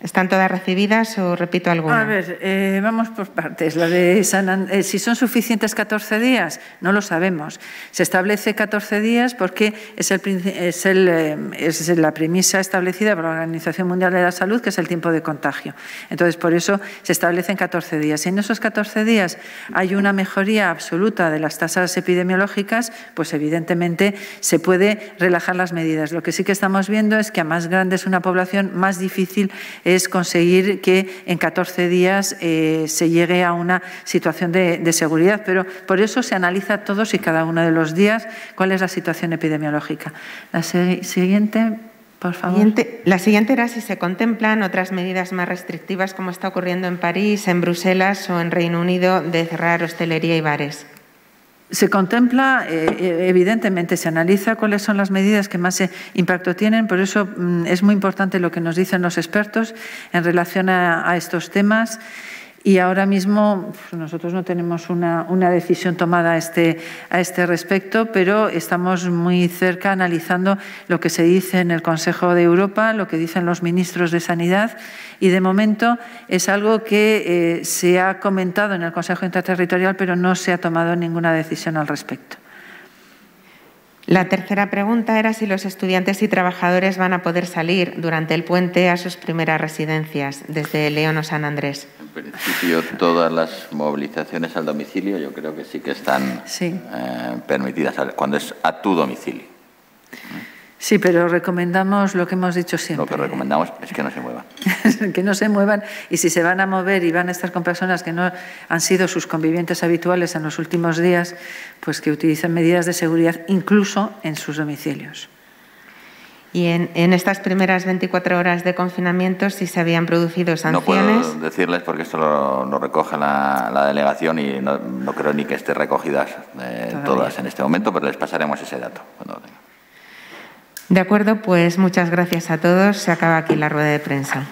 ¿Están todas recibidas o repito alguna? A ver, eh, vamos por partes. La de eh, si son suficientes 14 días, no lo sabemos. Se establece 14 días porque es, el, eh, es, la premisa establecida por la Organización Mundial de la Salud, que es el tiempo de contagio. Entonces, por eso se establecen 14 días. Si en esos 14 días hay una mejoría absoluta de las tasas epidemiológicas, pues evidentemente se puede relajar las medidas. Lo que sí que estamos viendo es que a más grande es una población, más difícil es conseguir que en 14 días eh, se llegue a una situación de, seguridad. Pero por eso se analiza todos y cada uno de los días cuál es la situación epidemiológica. La siguiente. Por favor. La siguiente era si se contemplan otras medidas más restrictivas, como está ocurriendo en París, en Bruselas o en Reino Unido, de cerrar hostelería y bares. Se contempla, eh, eh, evidentemente, se analiza cuáles son las medidas que más impacto tienen, por eso mm, es muy importante lo que nos dicen los expertos en relación a estos temas. Y ahora mismo pues, nosotros no tenemos una, decisión tomada a este, a este respecto, pero estamos muy cerca analizando lo que se dice en el Consejo de Europa, lo que dicen los ministros de Sanidad y de momento es algo que eh, se ha comentado en el Consejo Interterritorial, pero no se ha tomado ninguna decisión al respecto. La tercera pregunta era si los estudiantes y trabajadores van a poder salir durante el puente a sus primeras residencias desde León o San Andrés. En principio, todas las movilizaciones al domicilio yo creo que sí que están eh, permitidas cuando es a tu domicilio. Sí, pero recomendamos lo que hemos dicho siempre. Lo que recomendamos es que no se muevan. que no se muevan y si se van a mover y van a estar con personas que no han sido sus convivientes habituales en los últimos días, pues que utilicen medidas de seguridad incluso en sus domicilios. Y en, estas primeras 24 horas de confinamiento, si se habían producido sanciones. No puedo decirles porque esto lo, recoge la, delegación y no, creo ni que esté recogidas eh, todas en este momento, pero les pasaremos ese dato cuando de acuerdo, pues muchas gracias a todos. Se acaba aquí la rueda de prensa.